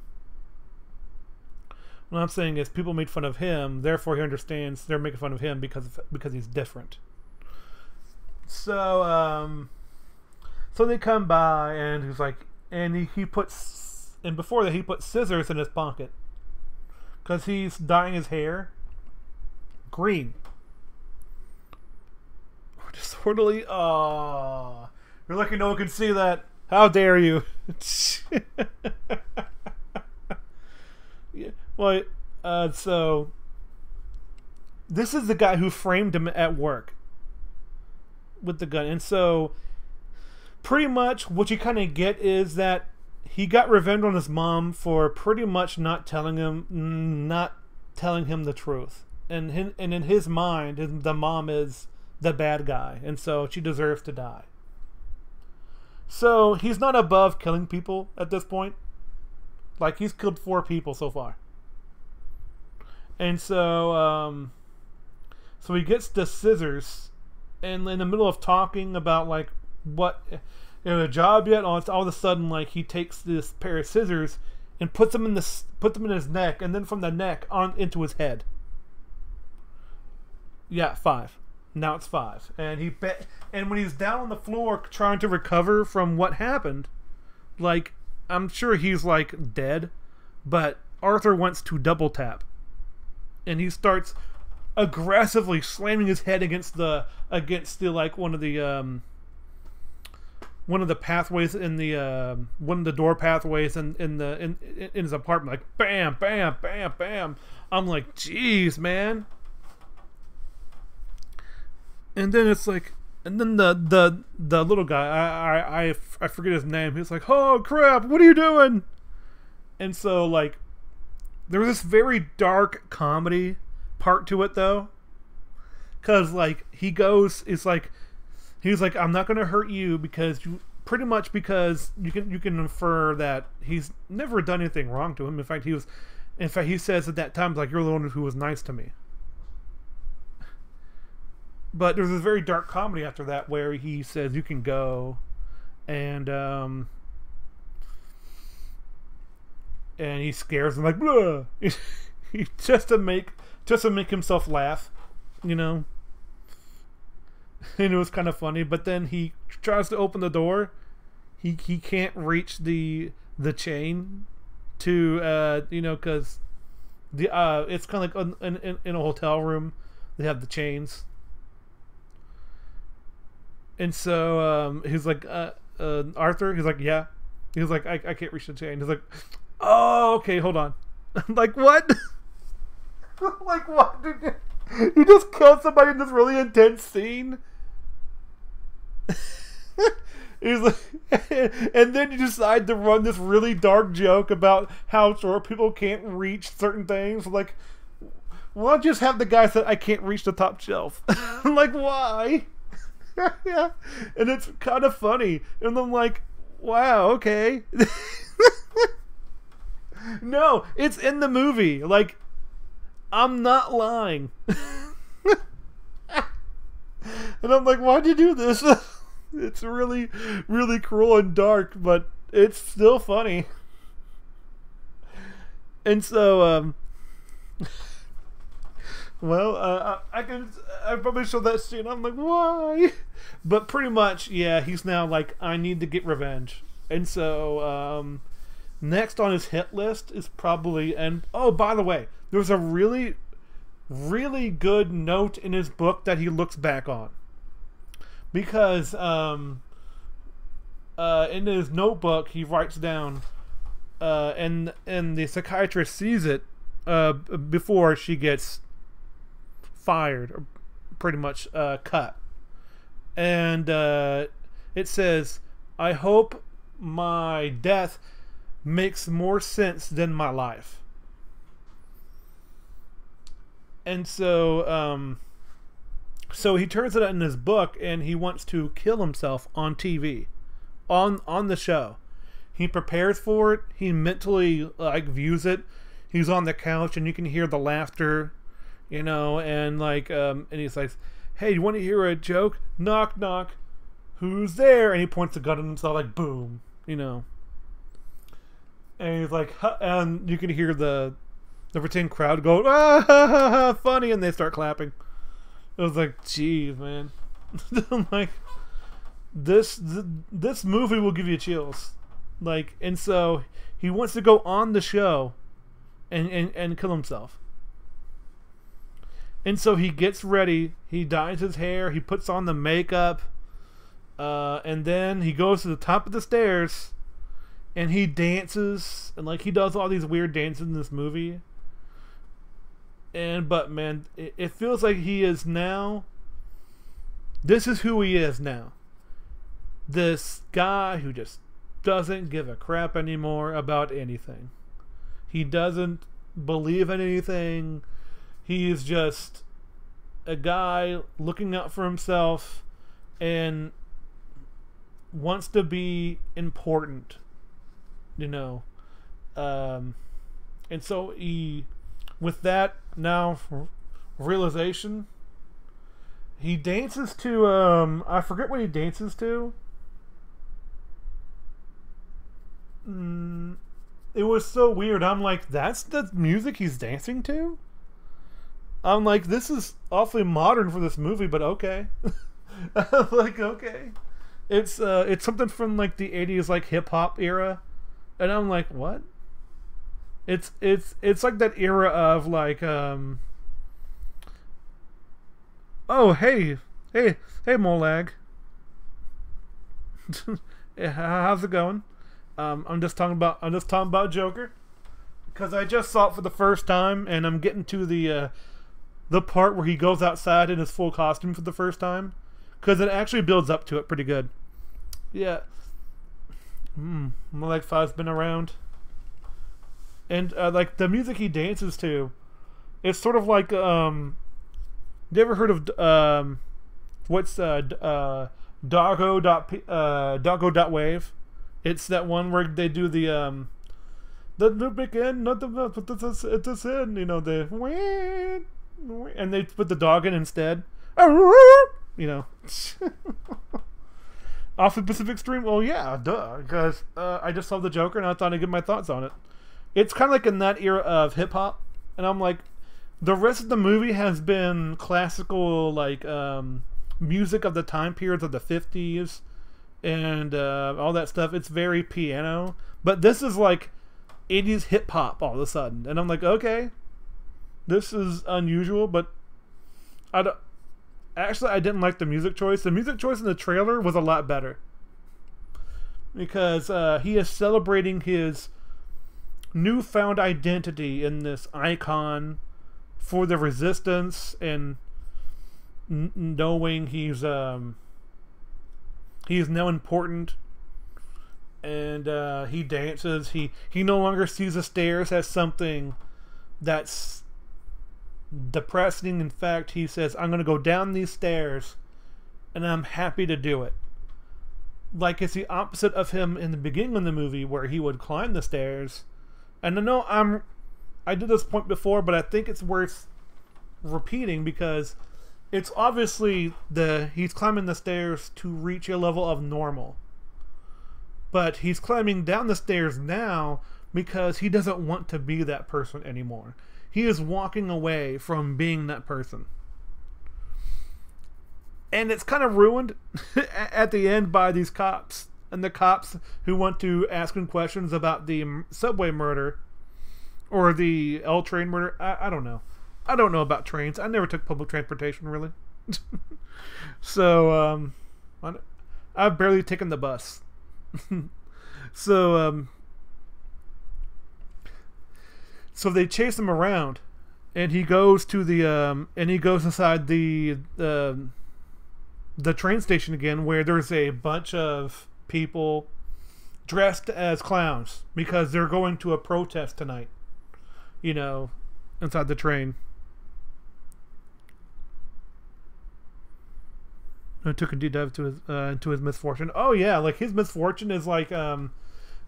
what I'm saying is people made fun of him, therefore he understands they're making fun of him because of, because he's different. So um, so they come by and he's like, and he, he puts and before that he put scissors in his pocket because he's dyeing his hair green. Disorderly. Oh, you're lucky no one can see that. How dare you? [laughs] yeah. Well, uh, so this is the guy who framed him at work with the gun, and so pretty much what you kind of get is that he got revenge on his mom for pretty much not telling him not telling him the truth. And in, and in his mind the mom is the bad guy and so she deserves to die. So he's not above killing people at this point. Like he's killed four people so far. And so um so he gets the scissors and in the middle of talking about like what know, a job yet. All, of a sudden, like he takes this pair of scissors and puts them in the put them in his neck, and then from the neck on into his head. Yeah, five. Now it's five, and he bet. And when he's down on the floor trying to recover from what happened, like I'm sure he's like dead, but Arthur wants to double tap, and he starts aggressively slamming his head against the against the like one of the um one of the pathways in the uh, one of the door pathways in in the in, in his apartment like bam bam bam bam. I'm like jeez man. And then it's like and then the the the little guy I, I i i forget his name he's like oh crap what are you doing? And so like there was this very dark comedy part to it though. Because like he goes it's like he's like, I'm not going to hurt you because you pretty much because you can you can infer that he's never done anything wrong to him. In fact, he was, in fact, he says at that time like you're the one who was nice to me. But there's this very dark comedy after that where he says you can go, and um, and he scares him like blah, [laughs] just to make just to make himself laugh, you know. [laughs] and it was kind of funny. But then he tries to open the door. He he can't reach the the chain to uh you know because the uh it's kind of like in, in, in a hotel room they have the chains and so um he's like uh uh, Arthur. He's like, yeah. He's like, I, I can't reach the chain. He's like, oh, okay, hold on. [laughs] I'm like, what? [laughs] like, what? Did you, you just killed somebody in this really intense scene? [laughs] He's like, [laughs] and then you decide to run this really dark joke about how short people can't reach certain things. Like, why don't you just have the guy say, I can't reach the top shelf? [laughs] like, why? yeah. And it's kind of funny. And I'm like, wow, okay. no, it's in the movie. Like, I'm not lying. And I'm like, why'd you do this? [laughs] it's really, really cruel and dark, but it's still funny. And so, um, [laughs] well, uh, I can, I probably show that scene. I'm like, why? But pretty much, yeah, he's now like, I need to get revenge. And so, um, next on his hit list is probably, and oh, by the way, there's a really, really good note in his book that he looks back on because um, uh, in his notebook he writes down, uh, and and the psychiatrist sees it uh, before she gets fired or pretty much uh, cut, and uh, it says, "I hope my death makes more sense than my life." And so, um, so he turns it out in his book and he wants to kill himself on TV, on on the show. He prepares for it. He mentally like views it. He's on the couch and you can hear the laughter, you know, and like um and he's like, "Hey, you want to hear a joke? Knock knock. Who's there?" And he points the gun at himself like boom, you know. And he's like, huh, and you can hear the the pretend crowd go, ah, ha, ha, ha, funny, and they start clapping. It was like, geez, man. [laughs] I'm like, this th- this movie will give you chills. Like, and so he wants to go on the show and, and, and kill himself. And so he gets ready, he dyes his hair, he puts on the makeup, uh, and then he goes to the top of the stairs and he dances and like he does all these weird dances in this movie and but man, it, it feels like he is now. This is who he is now. This guy who just doesn't give a crap anymore about anything. He doesn't believe in anything. He's just a guy looking out for himself and wants to be important, you know. Um, and so he with that now realization, he dances to um I forget what he dances to. Mm, it was so weird. I'm like, that's the music he's dancing to. I'm like, this is awfully modern for this movie, but okay. [laughs] like, okay. It's uh, it's something from like the '80s, like hip hop era, and I'm like, what? It's it's it's like that era of like um Oh hey hey hey Molag. [laughs] How's it going? Um, I'm just talking about I'm just talking about Joker because I just saw it for the first time and I'm getting to the uh, the part where he goes outside in his full costume for the first time because it actually builds up to it pretty good. Yeah. Hmm. Molag Five's been around and uh, like the music he dances to, it's sort of like um, you ever heard of um, what's uh, uh Doggo dot uh Doggo dot wave? It's that one where they do the um the begin not the but this at this end you know the [laughs] and they put the dog in instead. [laughs] You know. [laughs] Off the Pacific Stream? Well, yeah, duh. Because uh, I just saw the Joker and I thought I'd give my thoughts on it it's kind of like in that era of hip hop, and I'm like, the rest of the movie has been classical like um, music of the time periods of the 50s and uh, all that stuff. It's very piano, but this is like 80s hip hop all of a sudden, and I'm like, okay, this is unusual, but I don't. Actually, I didn't like the music choice. The music choice in the trailer was a lot better. because uh, he is celebrating his newfound identity in this icon for the resistance and knowing he's um he is now important. And uh, he dances. He he no longer sees the stairs as something that's depressing. In fact he says i'm going to go down these stairs and i'm happy to do it. Like it's the opposite of him in the beginning of the movie where he would climb the stairs and i know i'm i did this point before but i think it's worth repeating because it's obviously the he's climbing the stairs to reach a level of normal. But he's climbing down the stairs now because he doesn't want to be that person anymore. He is walking away from being that person. And it's kind of ruined [laughs] at the end by these cops and the cops who want to ask him questions about the subway murder or the L train murder. I, I don't know. I don't know about trains. I never took public transportation really. [laughs] so um, I've barely taken the bus. [laughs] so um, so they chase him around, and he goes to the um, and he goes inside the uh, the train station again, where there's a bunch of people dressed as clowns because they're going to a protest tonight. You know, inside the train. I took a deep dive to his uh, into his misfortune. Oh yeah, like his misfortune is like um,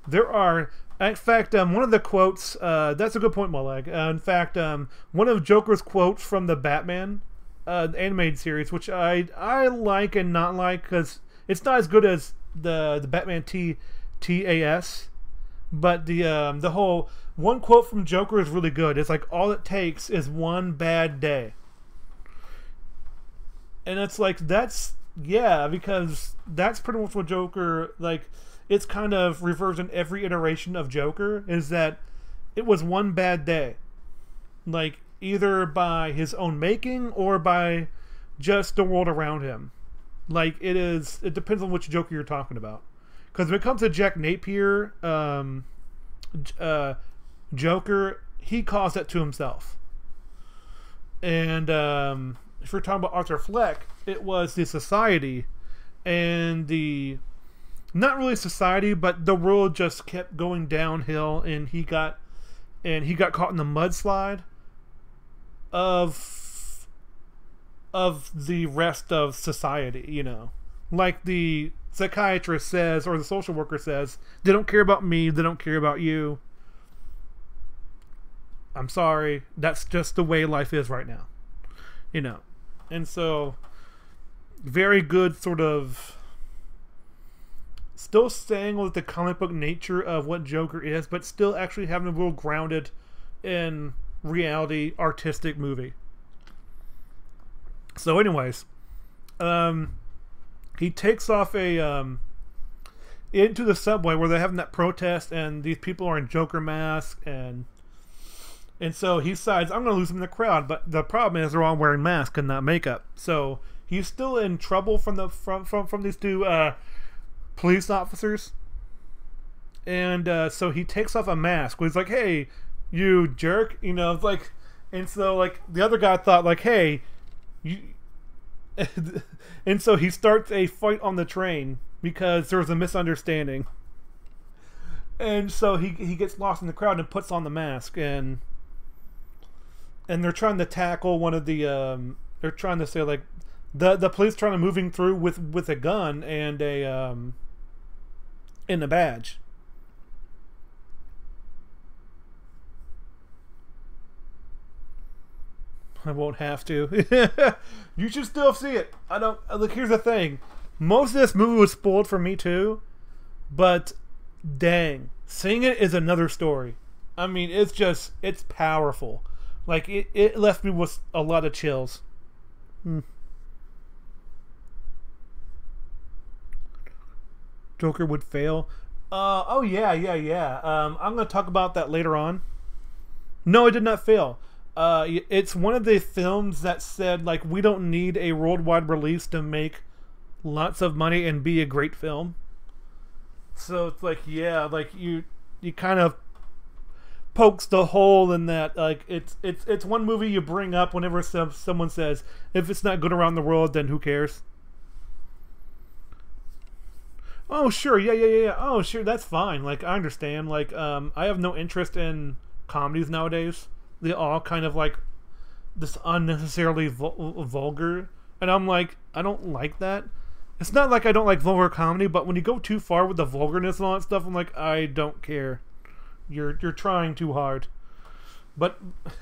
there are. In fact, um, one of the quotes. Uh, that's a good point, Molag. Uh, in fact, um, one of Joker's quotes from the Batman uh, animated series, which I I like and not like because it's not as good as the the Batman T T A S, but the um, the whole one quote from Joker is really good. It's like all it takes is one bad day, and it's like that's yeah, because that's pretty much what Joker like. It's kind of reversed in every iteration of Joker. Is that it was one bad day, like either by his own making or by just the world around him. Like it is, it depends on which Joker you're talking about. Because when it comes to Jack Napier, um, uh, Joker, he caused that to himself. And um, if we're talking about Arthur Fleck, it was the society and the not really society, but the world just kept going downhill, and he got and he got caught in the mudslide of of the rest of society. You know, like the psychiatrist says or the social worker says, they don't care about me, they don't care about you. I'm sorry, that's just the way life is right now. You know, and so very good sort of still staying with the comic book nature of what Joker is, but still actually having a real grounded in reality artistic movie. So, anyways, um, he takes off a um, into the subway where they're having that protest, and these people are in Joker masks and and so he decides, I'm going to lose him in the crowd. But the problem is they're all wearing masks and not makeup. So he's still in trouble from the from from, from these two uh, police officers. And uh, so he takes off a mask. He's like, "Hey, you jerk!" You know, like, and so like the other guy thought, like, "Hey, you." [laughs] and so he starts a fight on the train because there was a misunderstanding. And so he he gets lost in the crowd and puts on the mask and and they're trying to tackle one of the um, they're trying to say like the the police trying to moving through with with a gun and a um in a badge I won't have to. [laughs] you should still see it. I don't look. Here's the thing: most of this movie was spoiled for me too, but dang, seeing it is another story. I mean, it's just it's powerful. Like it, it left me with a lot of chills. Hmm. Joker would fail. Uh, oh yeah, yeah, yeah. Um, I'm gonna talk about that later on. No, it did not fail. Uh, it's one of the films that said like we don't need a worldwide release to make lots of money and be a great film. So it's like, yeah, like you you kind of pokes the hole in that. Like it's it's it's one movie you bring up whenever some, someone says if it's not good around the world, then who cares? Oh sure, yeah, yeah, yeah, yeah. Oh sure, that's fine. Like I understand. Like um, I have no interest in comedies nowadays. They all kind of like this unnecessarily vul- vulgar, and I'm like, I don't like that. It's not like I don't like vulgar comedy, but when you go too far with the vulgarness and all that stuff, I'm like, I don't care. You're you're trying too hard. But [laughs]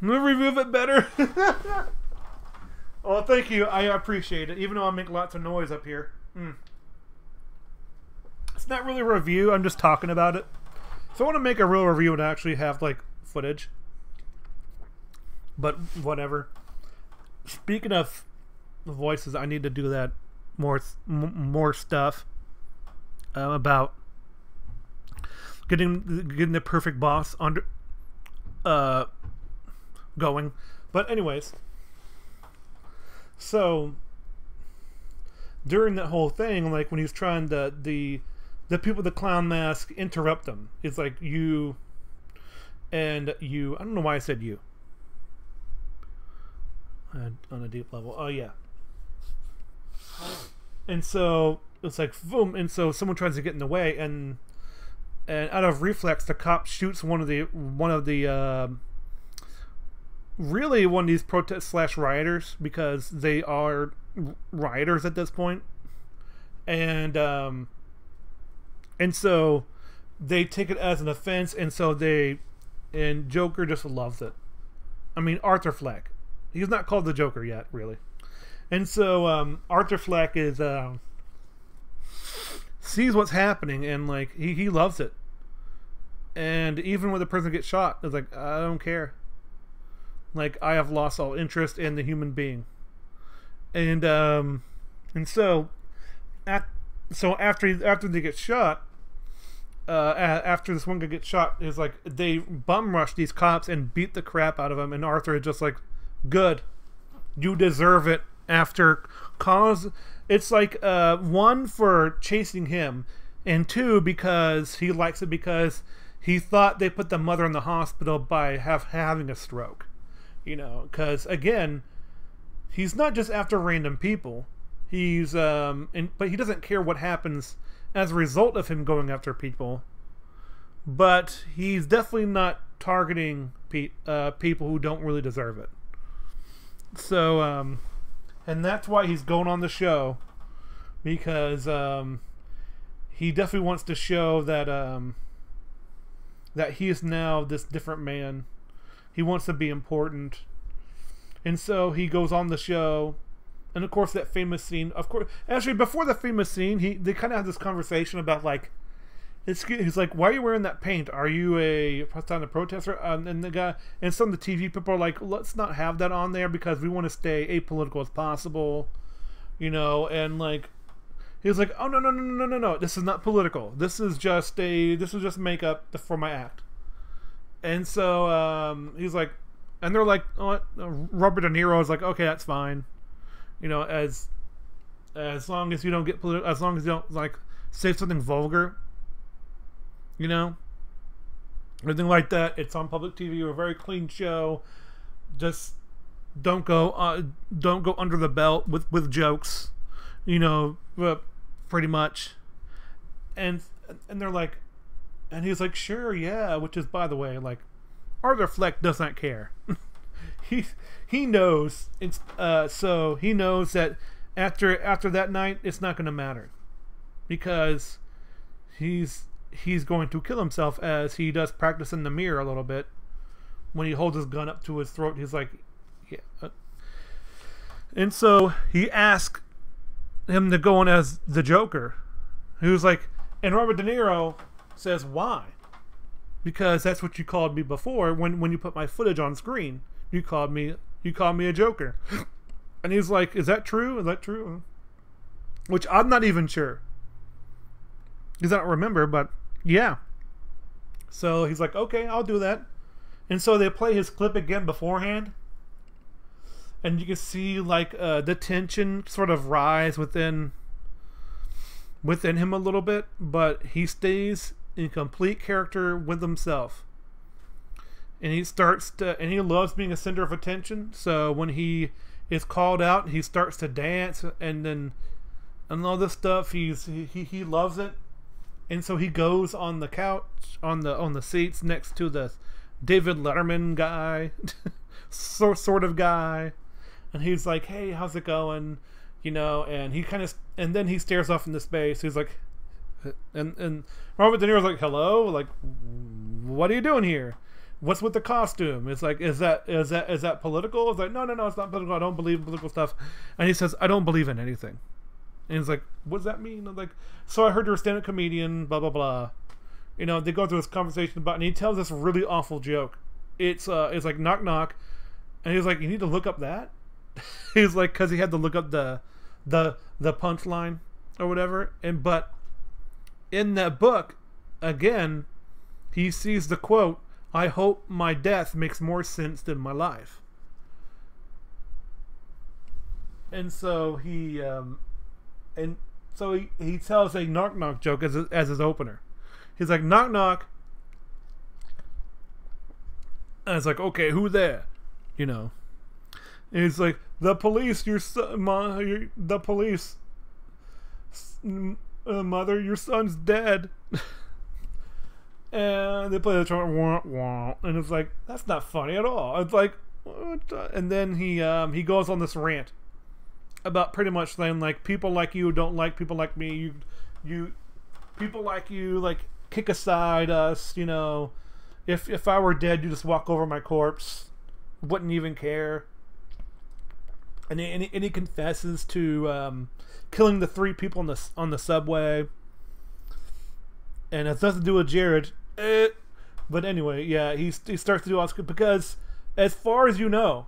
review it better. [laughs] oh, thank you. I appreciate it, even though I make lots of noise up here. Mm. It's not really a review. I'm just talking about it. So I want to make a real review and actually have like footage. But whatever. Speaking of the voices, I need to do that more more stuff uh, about getting getting the perfect boss under uh going. But anyways. So during that whole thing, like when he's trying to the the people with the clown mask interrupt them. It's like you and you. I don't know why I said you uh, on a deep level. Oh yeah. And so it's like boom, and so someone tries to get in the way, and and out of reflex, the cop shoots one of the one of the. Uh, really one of these protest slash rioters because they are rioters at this point, and um, and so they take it as an offense, and so they and Joker just loves it. I mean Arthur Fleck, he's not called the Joker yet, really, and so um, Arthur Fleck is uh, sees what's happening and like he he loves it, and even when the person gets shot, it's like I don't care like I have lost all interest in the human being. And um and so at so after after they get shot uh, after this one guy gets shot, is like they bum rush these cops and beat the crap out of them, and Arthur is just like, "Good, you deserve it." After cause, it's like uh, one for chasing him, and two because he likes it because he thought they put the mother in the hospital by have having a stroke you know, because again, he's not just after random people. He's um, and, but he doesn't care what happens as a result of him going after people. But he's definitely not targeting pe- uh, people who don't really deserve it. So, um, and that's why he's going on the show because um, he definitely wants to show that um, that he is now this different man he wants to be important. And so he goes on the show. And of course, that famous scene. Of course, actually, before the famous scene, he they kind of had this conversation about like, it's he's like, why are you wearing that paint? Are you a Pakistani protester? Um, and the guy and some of the TV people are like, let's not have that on there because we want to stay apolitical as possible, you know. And like, he's like, oh no no no no no no, this is not political. This is just a this is just makeup for my act. And so um, he's like, and they're like, oh, Robert De Niro is like, okay, that's fine, you know, as as long as you don't get as long as you don't like say something vulgar, you know, anything like that. It's on public TV, a very clean show. Just don't go, uh, don't go under the belt with with jokes, you know, uh, pretty much. And and they're like, and he's like, sure, yeah, which is, by the way, like, Arthur Fleck does not care. [laughs] he he knows. It's uh so he knows that after after that night it's not going to matter. Because he's he's going to kill himself as he does practice in the mirror a little bit. When he holds his gun up to his throat he's like yeah uh, and so he asked him to go on as the joker. Who's like and robert de niro says why? Because that's what you called me before when when you put my footage on screen you called me you called me a joker. [gasps] And he's like is that true? Is that true? Which i'm not even sure. Because i don't remember but yeah. So he's like okay i'll do that. And so they play his clip again beforehand. And you can see like uh, the tension sort of rise within within him a little bit, but he stays in complete character with himself. And he starts to, and he loves being a center of attention. So when he is called out, he starts to dance, and then and all this stuff. He's he he loves it, and so he goes on the couch on the on the seats next to the David Letterman guy, [laughs] sort sort of guy, and he's like, "Hey, how's it going?" You know, and he kind of and then he stares off into space. He's like, and and Robert De Niro's like, "Hello, like, what are you doing here? What's with the costume?" It's like, "Is that is that is that political?" It's like, "No, no, no, it's not political. I don't believe in political stuff." And he says, "I don't believe in anything." And he's like, "What does that mean?" I'm like, "So I heard you're a stand-up comedian." Blah blah blah. You know, they go through this conversation about, and he tells this really awful joke. It's uh, it's like knock knock, and he's like, "You need to look up that." [laughs] he's like, because he had to look up the the the punchline or whatever, and but in that book, again, he sees the quote, I hope my death makes more sense than my life. And so he, um, and so he, he tells a knock knock joke as, as his opener. He's like, knock knock. And it's like, okay, who there? You know. And he's like, the police, your son, the police uh, mother, your son's dead. [laughs] and they play the trumpet, wah, wah, and it's like that's not funny at all. It's like, and then he um, he goes on this rant about pretty much saying like people like you don't like people like me. You you people like you like kick aside us. You know, if if I were dead, you just walk over my corpse, wouldn't even care. And and he, and he confesses to um, killing the three people on the on the subway, and it has nothing to do with Jared. Eh. But anyway, yeah, he he starts to do this because, as far as you know,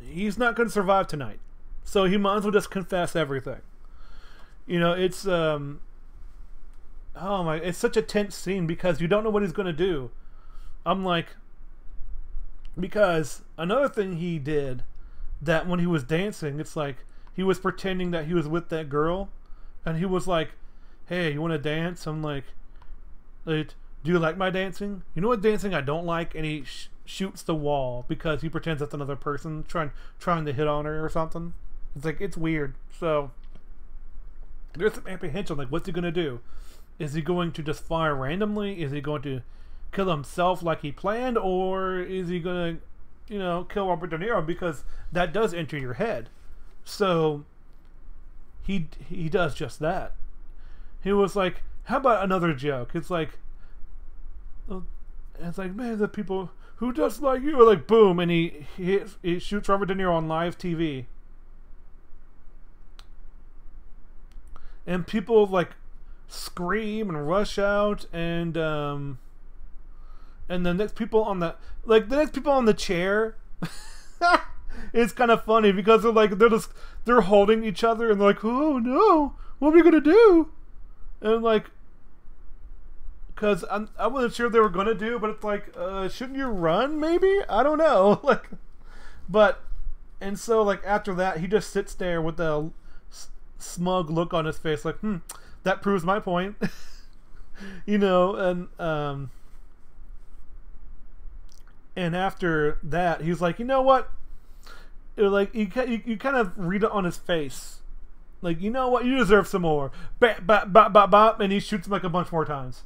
he's not going to survive tonight. So he might as well just confess everything. You know, it's um. Oh my! It's such a tense scene because you don't know what he's going to do. I'm like, because another thing he did that when he was dancing, it's like he was pretending that he was with that girl, and he was like, "Hey, you want to dance?" I'm like, "Do you like my dancing? You know what dancing I don't like?" And he sh- shoots the wall because he pretends that's another person trying trying to hit on her or something. It's like it's weird. So there's some apprehension. Like, what's he gonna do? Is he going to just fire randomly? Is he going to kill himself like he planned, or is he gonna, you know, kill Robert De Niro because that does enter your head? So he he does just that. He was like, "How about another joke?" It's like, it's like, man, the people who just like you are like, boom, and he he, he shoots Robert De Niro on live TV, and people like scream and rush out, and um, and the next people on the like the next people on the chair. [laughs] it's kind of funny because they're like they're just they're holding each other and they're like, oh no, what are we gonna do? And like, because I wasn't sure they were gonna do, but it's like, uh, shouldn't you run? Maybe I don't know. [laughs] like, but and so like after that, he just sits there with a smug look on his face, like, hmm, that proves my point. [laughs] you know, and um. And after that, he's like, you know what? it like you, you, you kind of read it on his face. Like, you know what? You deserve some more. Bap, bap, bap, bap, bap, and he shoots him like a bunch more times.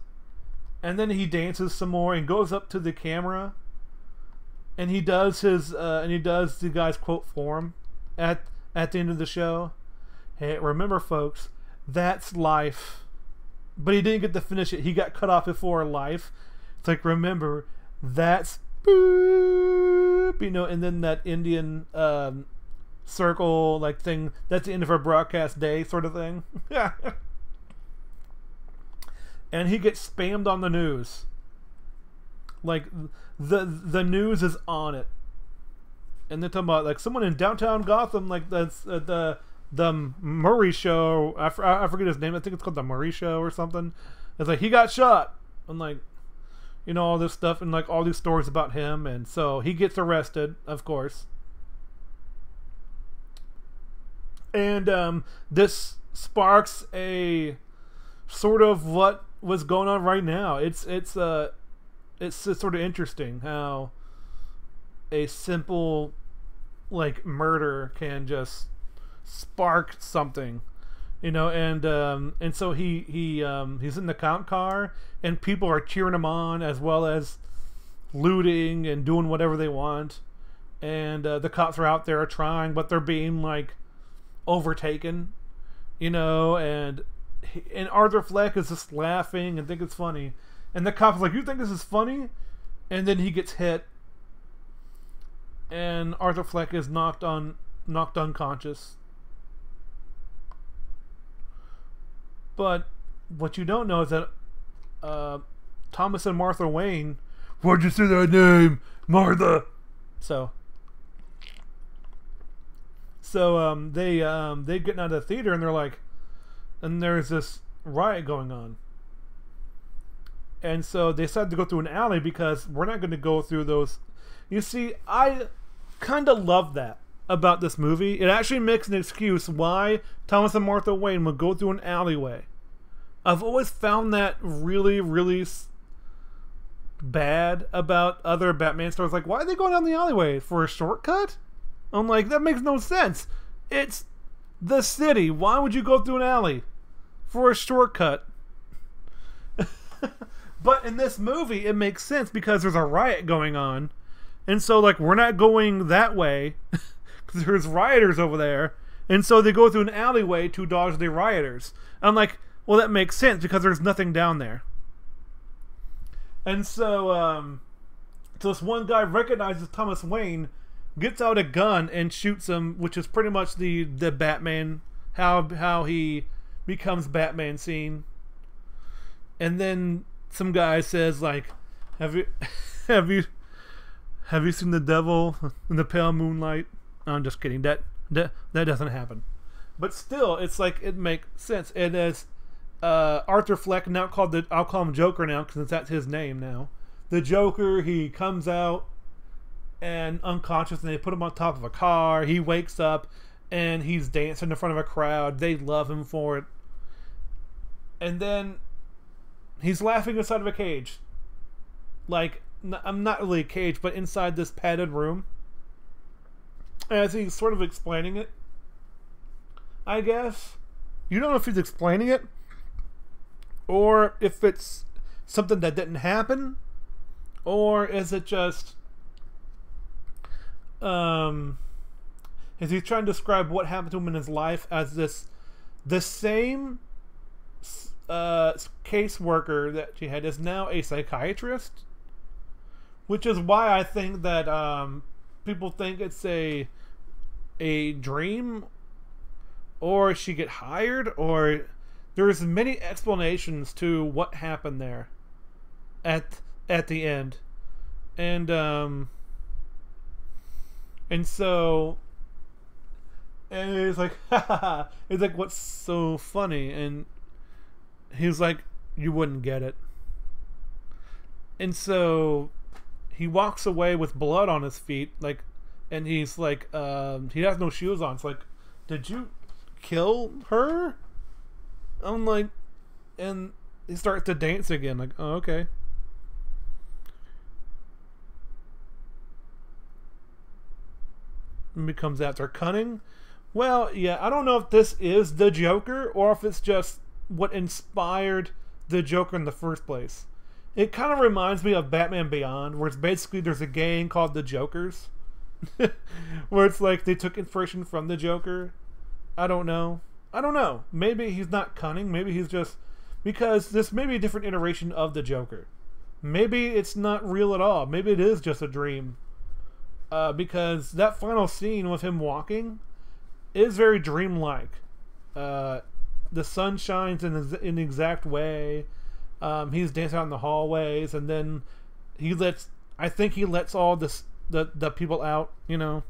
And then he dances some more and goes up to the camera. And he does his, uh, and he does the guy's quote for him at at the end of the show. Hey, remember, folks, that's life. But he didn't get to finish it. He got cut off before life. It's like, remember, that's boop, you know, and then that Indian um, circle like thing. That's the end of our broadcast day, sort of thing. [laughs] and he gets spammed on the news. Like the the news is on it, and they're talking about like someone in downtown Gotham, like that's uh, the the Murray show. I, I forget his name. I think it's called the Murray show or something. It's like he got shot. I'm like, you know all this stuff and like all these stories about him and so he gets arrested of course and um, this sparks a sort of what was going on right now. It's it's uh it's, sort of interesting how a simple like murder can just spark something you know and um and so he he um he's in the count car and people are cheering him on as well as looting and doing whatever they want and uh, the cops are out there trying but they're being like overtaken you know and and Arthur Fleck is just laughing and think it's funny. And the cop's like you think this is funny? And then he gets hit. And Arthur Fleck is knocked on knocked unconscious. But what you don't know is that uh, Thomas and Martha Wayne, why'd you say that name, Martha? So, so um, they um, they getting out of the theater and they're like, and there's this riot going on, and so they decided to go through an alley because we're not going to go through those. You see, I kind of love that about this movie. It actually makes an excuse why Thomas and Martha Wayne would go through an alleyway. I've always found that really, really bad about other Batman stories. Like, why are they going down the alleyway for a shortcut? I'm like, that makes no sense. It's the city. Why would you go through an alley for a shortcut? [laughs] but in this movie, it makes sense because there's a riot going on. And so, like, we're not going that way [laughs] because there's rioters over there. And so they go through an alleyway to dodge the rioters. I'm like, well, that makes sense because there's nothing down there. And so, um, so this one guy recognizes Thomas Wayne, gets out a gun and shoots him, which is pretty much the the Batman how how he becomes Batman scene. And then some guy says like, "Have you [laughs] have you have you seen the devil in the pale moonlight?" I'm just kidding. That that that doesn't happen. But still, it's like it makes sense. And as uh, Arthur Fleck, now called the I'll call him Joker now because that's his name now. The Joker, he comes out and unconscious, and they put him on top of a car. He wakes up and he's dancing in front of a crowd. They love him for it. And then he's laughing inside of a cage. Like, I'm not really a cage, but inside this padded room as he's sort of explaining it. I guess. You don't know if he's explaining it or if it's something that didn't happen, or is it just um is he trying to describe what happened to him in his life as this the same uh caseworker that she had is now a psychiatrist which is why I think that um people think it's a a dream or she get hired or there's many explanations to what happened there at at the end. And um and so and it's like [laughs] it's like what's so funny and he's like you wouldn't get it and so he walks away with blood on his feet like and he's like, um, he has no shoes on. It's like, did you kill her? I'm like, and he starts to dance again. Like, oh, okay. Becomes after cunning. Well, yeah, I don't know if this is the Joker or if it's just what inspired the Joker in the first place. It kind of reminds me of Batman Beyond, where it's basically there's a gang called the Jokers [laughs] where it's like they took inspiration from the Joker. I don't know. I don't know. Maybe he's not cunning. Maybe he's just because this may be a different iteration of the Joker. Maybe it's not real at all. Maybe it is just a dream. Uh, because that final scene with him walking is very dreamlike. Uh, the sun shines in in the exact way. Um, he's dancing out in the hallways, and then he lets. I think he lets all this the the people out, you know,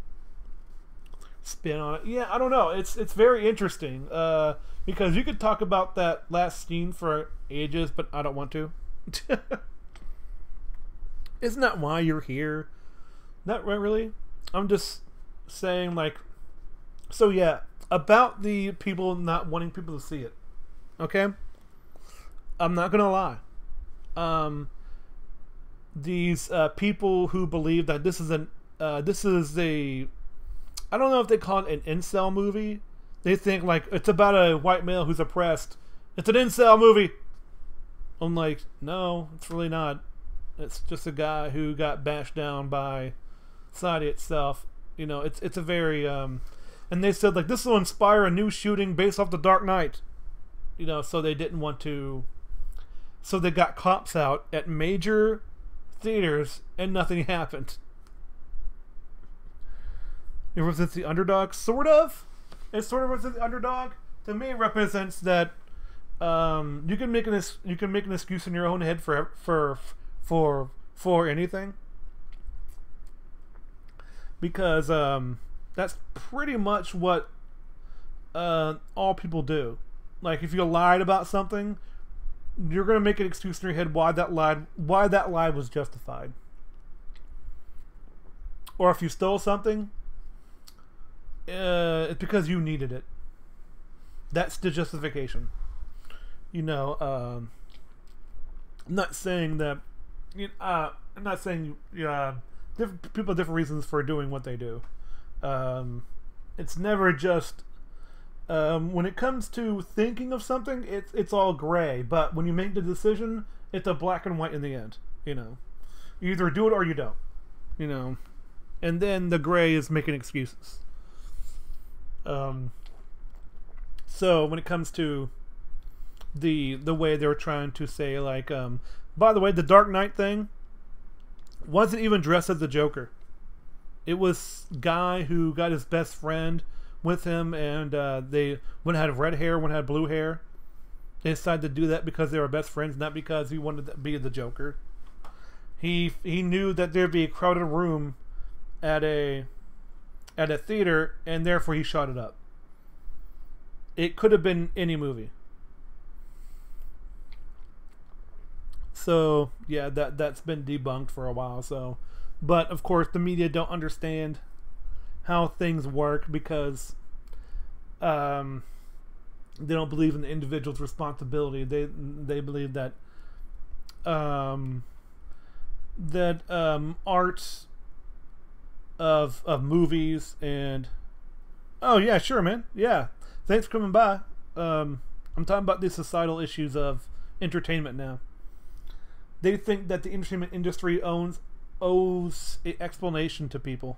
spin on it. Yeah, I don't know. It's it's very interesting uh, because you could talk about that last scene for ages, but I don't want to. [laughs] Isn't that why you're here? Not really. I'm just saying, like, so yeah, about the people not wanting people to see it. Okay, I'm not gonna lie. Um, these uh, people who believe that this is an uh, this is a I don't know if they call it an incel movie. They think like it's about a white male who's oppressed. It's an incel movie. I'm like, no, it's really not. It's just a guy who got bashed down by society itself. You know, it's it's a very um, and they said like this will inspire a new shooting based off the Dark Knight. You know, so they didn't want to. So they got cops out at major theaters and nothing [laughs] happened. It represents the underdog, sort of. It sort of represents the underdog. To me, it represents that um, you can make an you can make an excuse in your own head for for for for anything because um, that's pretty much what uh, all people do. Like if you lied about something, you're gonna make an excuse in your head why that lie why that lie was justified. Or if you stole something, uh, it's because you needed it. That's the justification. You know, um, I'm not saying that. You know, uh, I'm not saying uh, different people have different reasons for doing what they do. Um, it's never just um, when it comes to thinking of something, it's it's all gray. But when you make the decision, it's a black and white in the end. You know, you either do it or you don't. You know, and then the gray is making excuses. Um, so when it comes to the the way they're trying to say like, um, by the way, the Dark Knight thing wasn't even dressed as the Joker. It was guy who got his best friend with him, and uh, they one had red hair, one had blue hair. They decided to do that because they were best friends, not because he wanted to be the Joker. He he knew that there'd be a crowded room at a at a theater, and therefore he shot it up. It could have been any movie. So yeah, that that's been debunked for a while. So, but of course the media don't understand how things work because um, they don't believe in the individual's responsibility. They they believe that um, that um, art of of movies and oh yeah, sure, man, yeah. Thanks for coming by. Um, I'm talking about the societal issues of entertainment now. They think that the entertainment industry owns owes an explanation to people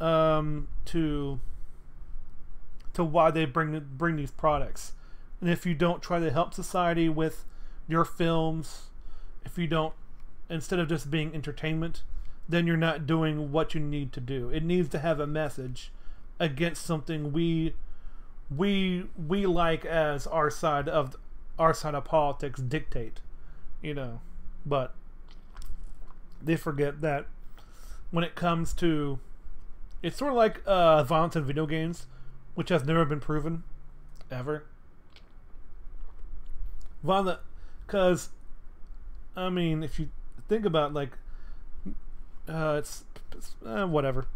um, to to why they bring bring these products. And if you don't try to help society with your films, if you don't instead of just being entertainment, then you're not doing what you need to do. It needs to have a message against something we we we like as our side of our side of politics dictate, you know. But they forget that when it comes to it's sort of like uh, violence in video games, which has never been proven, ever. Violence, because, I mean, if you think about like, uh, it's, it's uh, whatever.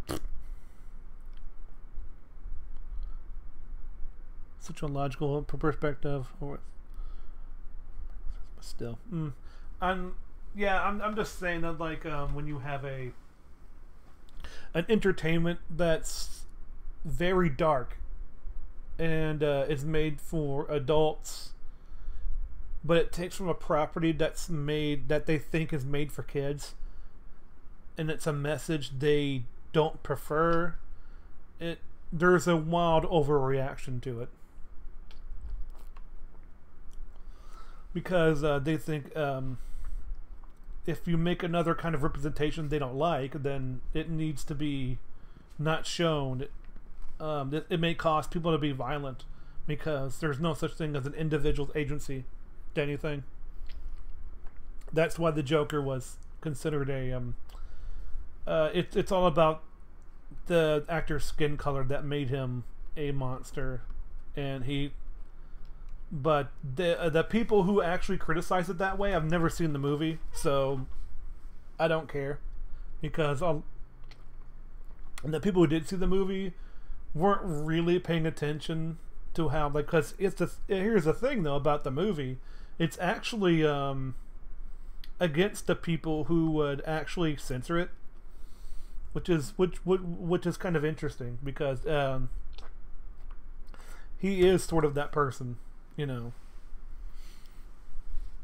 Such a logical perspective, or still, mm. I'm yeah, I'm I'm just saying that like um, when you have a an entertainment that's very dark and uh, is made for adults but it takes from a property that's made that they think is made for kids and it's a message they don't prefer it there's a wild overreaction to it because uh, they think um, if you make another kind of representation they don't like, then it needs to be not shown. Um, it, it may cause people to be violent because there's no such thing as an individual's agency to anything. That's why the Joker was considered a. Um, uh, it, it's all about the actor's skin color that made him a monster, and he but the uh, the people who actually criticize it that way, I've never seen the movie, so I don't care because I'll. And the people who did see the movie weren't really paying attention to how like because it's the here's the thing though about the movie it's actually um against the people who would actually censor it which is which which, which is kind of interesting because um he is sort of that person you know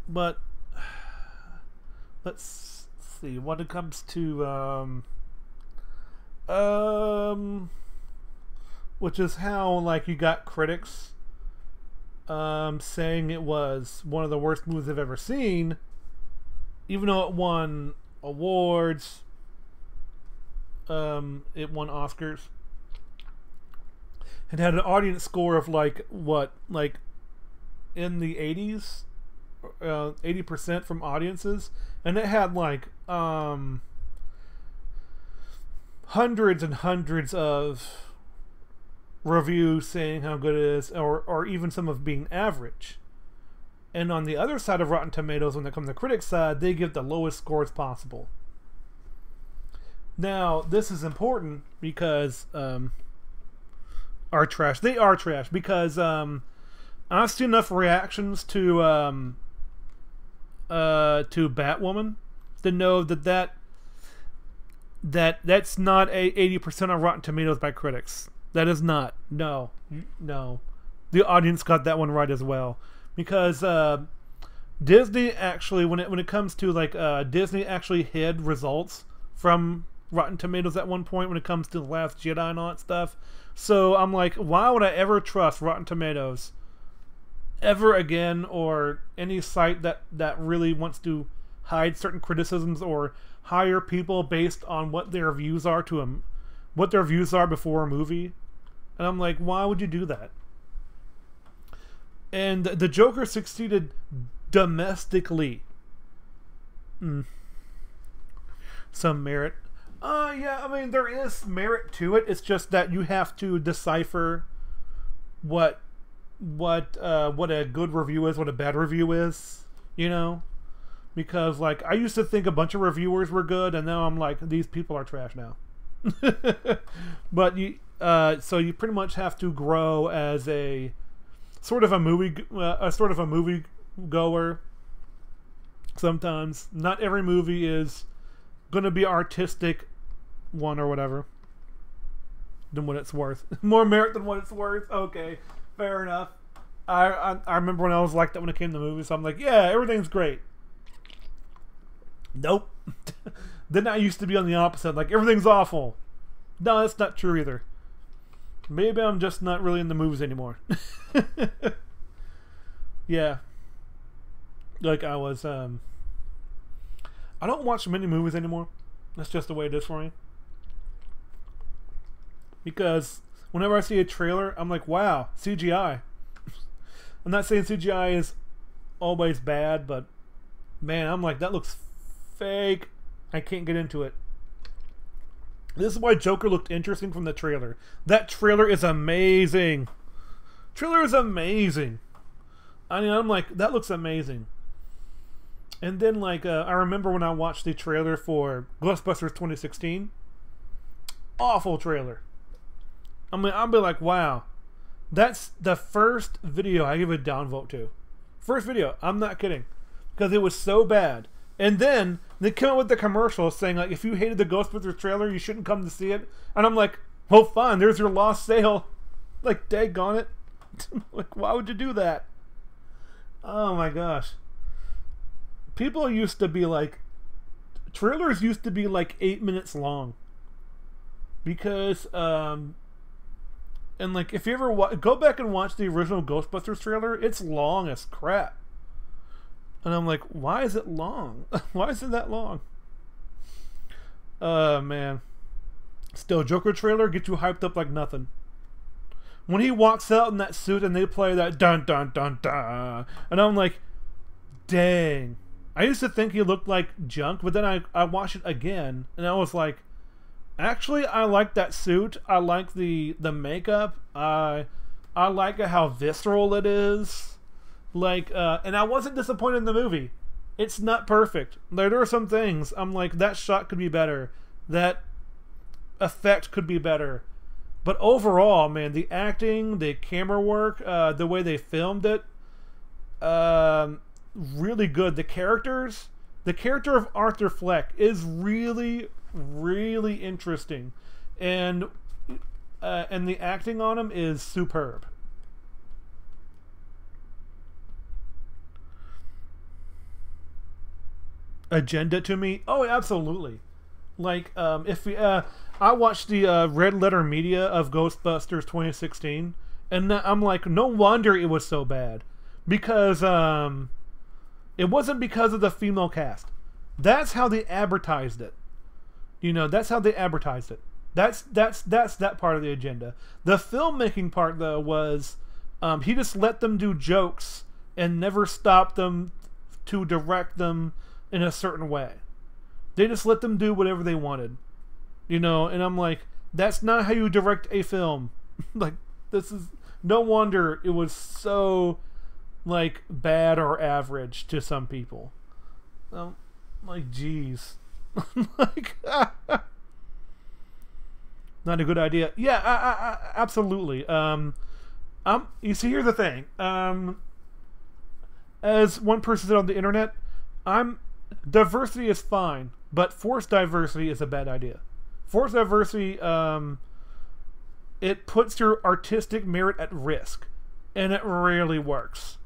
but let's see when it comes to um um which is how like you got critics um, saying it was one of the worst movies I've ever seen, even though it won awards. Um, it won Oscars. It had an audience score of like what, like in the eighties, uh, eighty percent from audiences, and it had like um, hundreds and hundreds of reviews saying how good it is, or or even some of being average. And on the other side of Rotten Tomatoes, when they come to the critics side, they give the lowest scores possible. Now, this is important because um, are trash. They are trash because um, I've seen enough reactions to um, uh, to Batwoman to know that that that that's not a 80% on Rotten Tomatoes by critics. That is not. No. No. The audience got that one right as well. Because uh, Disney actually, when it when it comes to like uh, Disney actually hid results from Rotten Tomatoes at one point when it comes to the Last Jedi and all that stuff. So I'm like, why would I ever trust Rotten Tomatoes ever again, or any site that that really wants to hide certain criticisms or hire people based on what their views are to them, what their views are before a movie? And I'm like, why would you do that? And the Joker succeeded domestically. Mm. Some merit. Uh, yeah, I mean, there is merit to it. It's just that you have to decipher what what uh, what a good review is, what a bad review is, you know? Because, like, I used to think a bunch of reviewers were good, and now I'm like, these people are trash now. [laughs] but you, uh, so you pretty much have to grow as a sort of a movie, uh, a sort of a movie goer. Sometimes not every movie is going to be artistic one or whatever than what it's worth. [laughs] More merit than what it's worth. Okay, fair enough. I, I, I remember when I was like that when it came to movies. So I'm like, yeah, everything's great. Nope. [laughs] then I used to be on the opposite, like everything's awful. No, that's not true either. Maybe I'm just not really in the movies anymore. [laughs] yeah. Like I was um I don't watch many movies anymore. That's just the way it is for me. Because whenever I see a trailer, I'm like, wow, CGI. I'm not saying CGI is always bad, but man, I'm like, that looks fake. I can't get into it. This is why Joker looked interesting from the trailer. That trailer is amazing. Trailer is amazing. I mean, I'm like, that looks amazing. And then, like, uh, I remember when I watched the trailer for Ghostbusters 2016. Awful trailer. I mean, I'll be like, wow. That's the first video I give a downvote to. First video. I'm not kidding. Because it was so bad. And then they come out with the commercial saying like, if you hated the Ghostbusters trailer, you shouldn't come to see it. And I'm like, well, fine. There's your lost sale. [laughs] Like, daggone it. [laughs] like, why would you do that? Oh my gosh. People used to be like, trailers used to be like eight minutes long. Because, um, and like, if you ever wa- go back and watch the original Ghostbusters trailer, it's long as crap. And I'm like, why is it long? [laughs] why is it that long? Uh, man. Still, Joker trailer get you hyped up like nothing. When he walks out in that suit and they play that dun dun dun dun, and I'm like, dang. I used to think he looked like junk, but then I, I watched it again and I was like, actually, I like that suit. I like the the makeup. I I like how visceral it is. Like, uh, and I wasn't disappointed in the movie. It's not perfect. There, are some things I'm like, that shot could be better. That effect could be better. But overall, man, the acting, the camera work, uh, the way they filmed it, um, really good. The characters, the character of Arthur Fleck is really, really interesting, and uh, and the acting on him is superb. Agenda to me? Oh, absolutely. Like, um, if we, uh, I watched the uh, Red Letter Media of Ghostbusters 2016, and I'm like, no wonder it was so bad because um, it wasn't because of the female cast. That's how they advertised it. You know, that's how they advertised it. That's that's that's that part of the agenda. The filmmaking part though was um, he just let them do jokes and never stopped them to direct them in a certain way. They just let them do whatever they wanted. You know, and I'm like, that's not how you direct a film. [laughs] like this is no wonder it was so like bad or average to some people. Um, like, jeez, [laughs] like, [laughs] not a good idea. Yeah, I, I, I, absolutely. Um, um, you see, here's the thing. Um, as one person said on the internet, I'm diversity is fine, but forced diversity is a bad idea. Forced diversity, um, it puts your artistic merit at risk, and it rarely works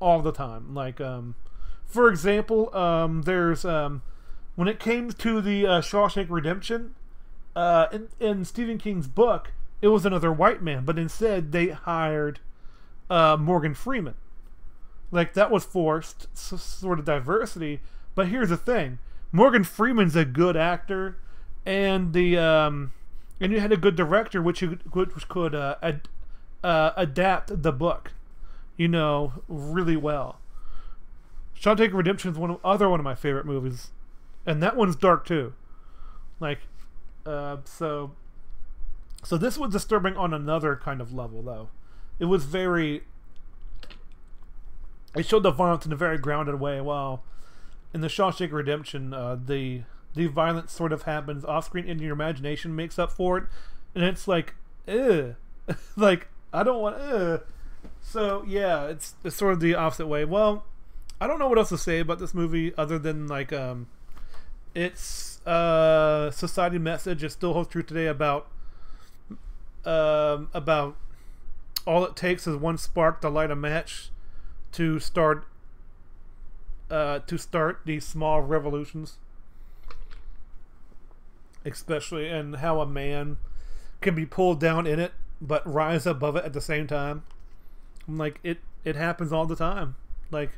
all the time. Like, um, for example, um, there's um, when it came to the uh, Shawshank Redemption, uh, in, in Stephen King's book, it was another white man, but instead they hired uh, Morgan Freeman. Like that was forced sort of diversity. But here's the thing: Morgan Freeman's a good actor, and the um, and you had a good director, which you which could uh, ad, uh, adapt the book, you know, really well. Shawshank Redemption is one of, other one of my favorite movies, and that one's dark too. Like, uh, so, so this was disturbing on another kind of level, though. It was very. It showed the violence in a very grounded way, while in the Shawshank Redemption, uh, the the violence sort of happens off screen, and your imagination makes up for it, and it's like, ugh, [laughs] like I don't want, ugh. So yeah, it's it's sort of the opposite way. Well, I don't know what else to say about this movie other than like um, it's uh society message. It still holds true today about um about all it takes is one spark to light a match to start uh, to start these small revolutions, especially and how a man can be pulled down in it but rise above it at the same time. I'm like it it happens all the time. Like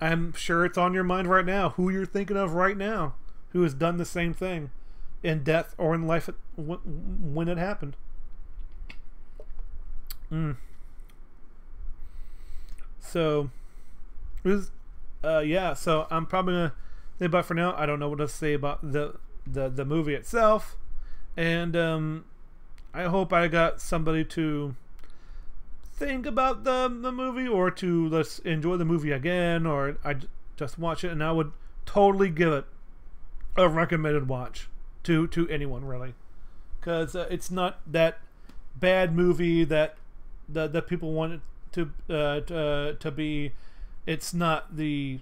I'm sure it's on your mind right now who you're thinking of right now who has done the same thing in death or in life when it happened. Mm. So it was uh, yeah, so I'm probably gonna say bye for now. I don't know what to say about the the the movie itself, and um, I hope I got somebody to think about the the movie or to let's enjoy the movie again, or I just watch it, and I would totally give it a recommended watch to to anyone really, because uh, it's not that bad movie that that that people want it to uh, to, uh, to be. It's not the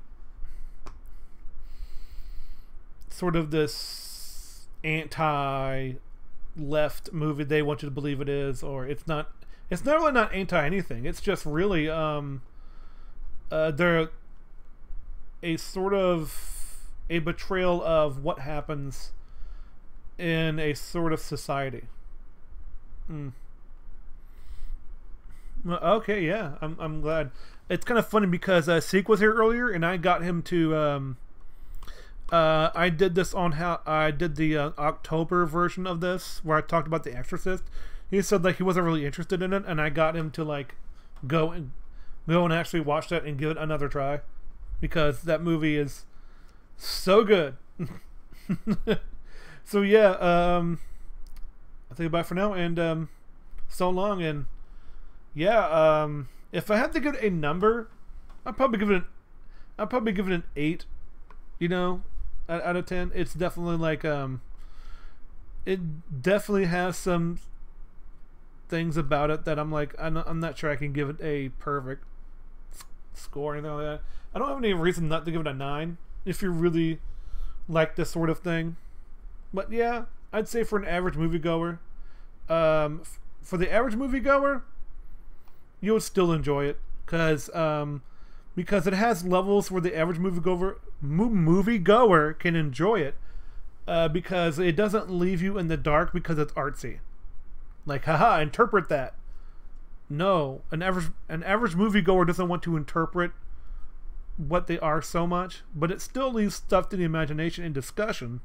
sort of this anti left movie they want you to believe it is or it's not it's not really not anti anything. It's just really um uh they're a sort of a betrayal of what happens in a sort of society mm. okay yeah i'm, I'm glad it's kind of funny because uh, Seek was here earlier, and I got him to. Um, uh, I did this on how I did the uh, October version of this, where I talked about The Exorcist. He said like he wasn't really interested in it, and I got him to like go and go and actually watch that and give it another try because that movie is so good. [laughs] so yeah, um, I think about for now, and um, so long, and yeah, um if I had to give it a number, I'd probably give it an I'd probably give it an eight. You know, out, out of ten. It's definitely like um it definitely has some things about it that I'm like I'm not, I'm not sure I can give it a perfect score or anything like that. I don't have any reason not to give it a nine if you really like this sort of thing. But yeah, I'd say for an average moviegoer, um, f- for the average moviegoer, you would still enjoy it because um, because it has levels where the average moviegoer mo- moviegoer can enjoy it uh, because it doesn't leave you in the dark because it's artsy. Like, haha, interpret that. No, an average an average moviegoer doesn't want to interpret what they are so much, but it still leaves stuff to the imagination and discussion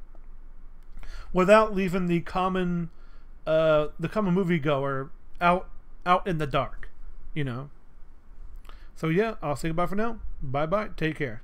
without leaving the common uh the common moviegoer out out in the dark, you know. So yeah, I'll say goodbye for now. Bye bye. Take care.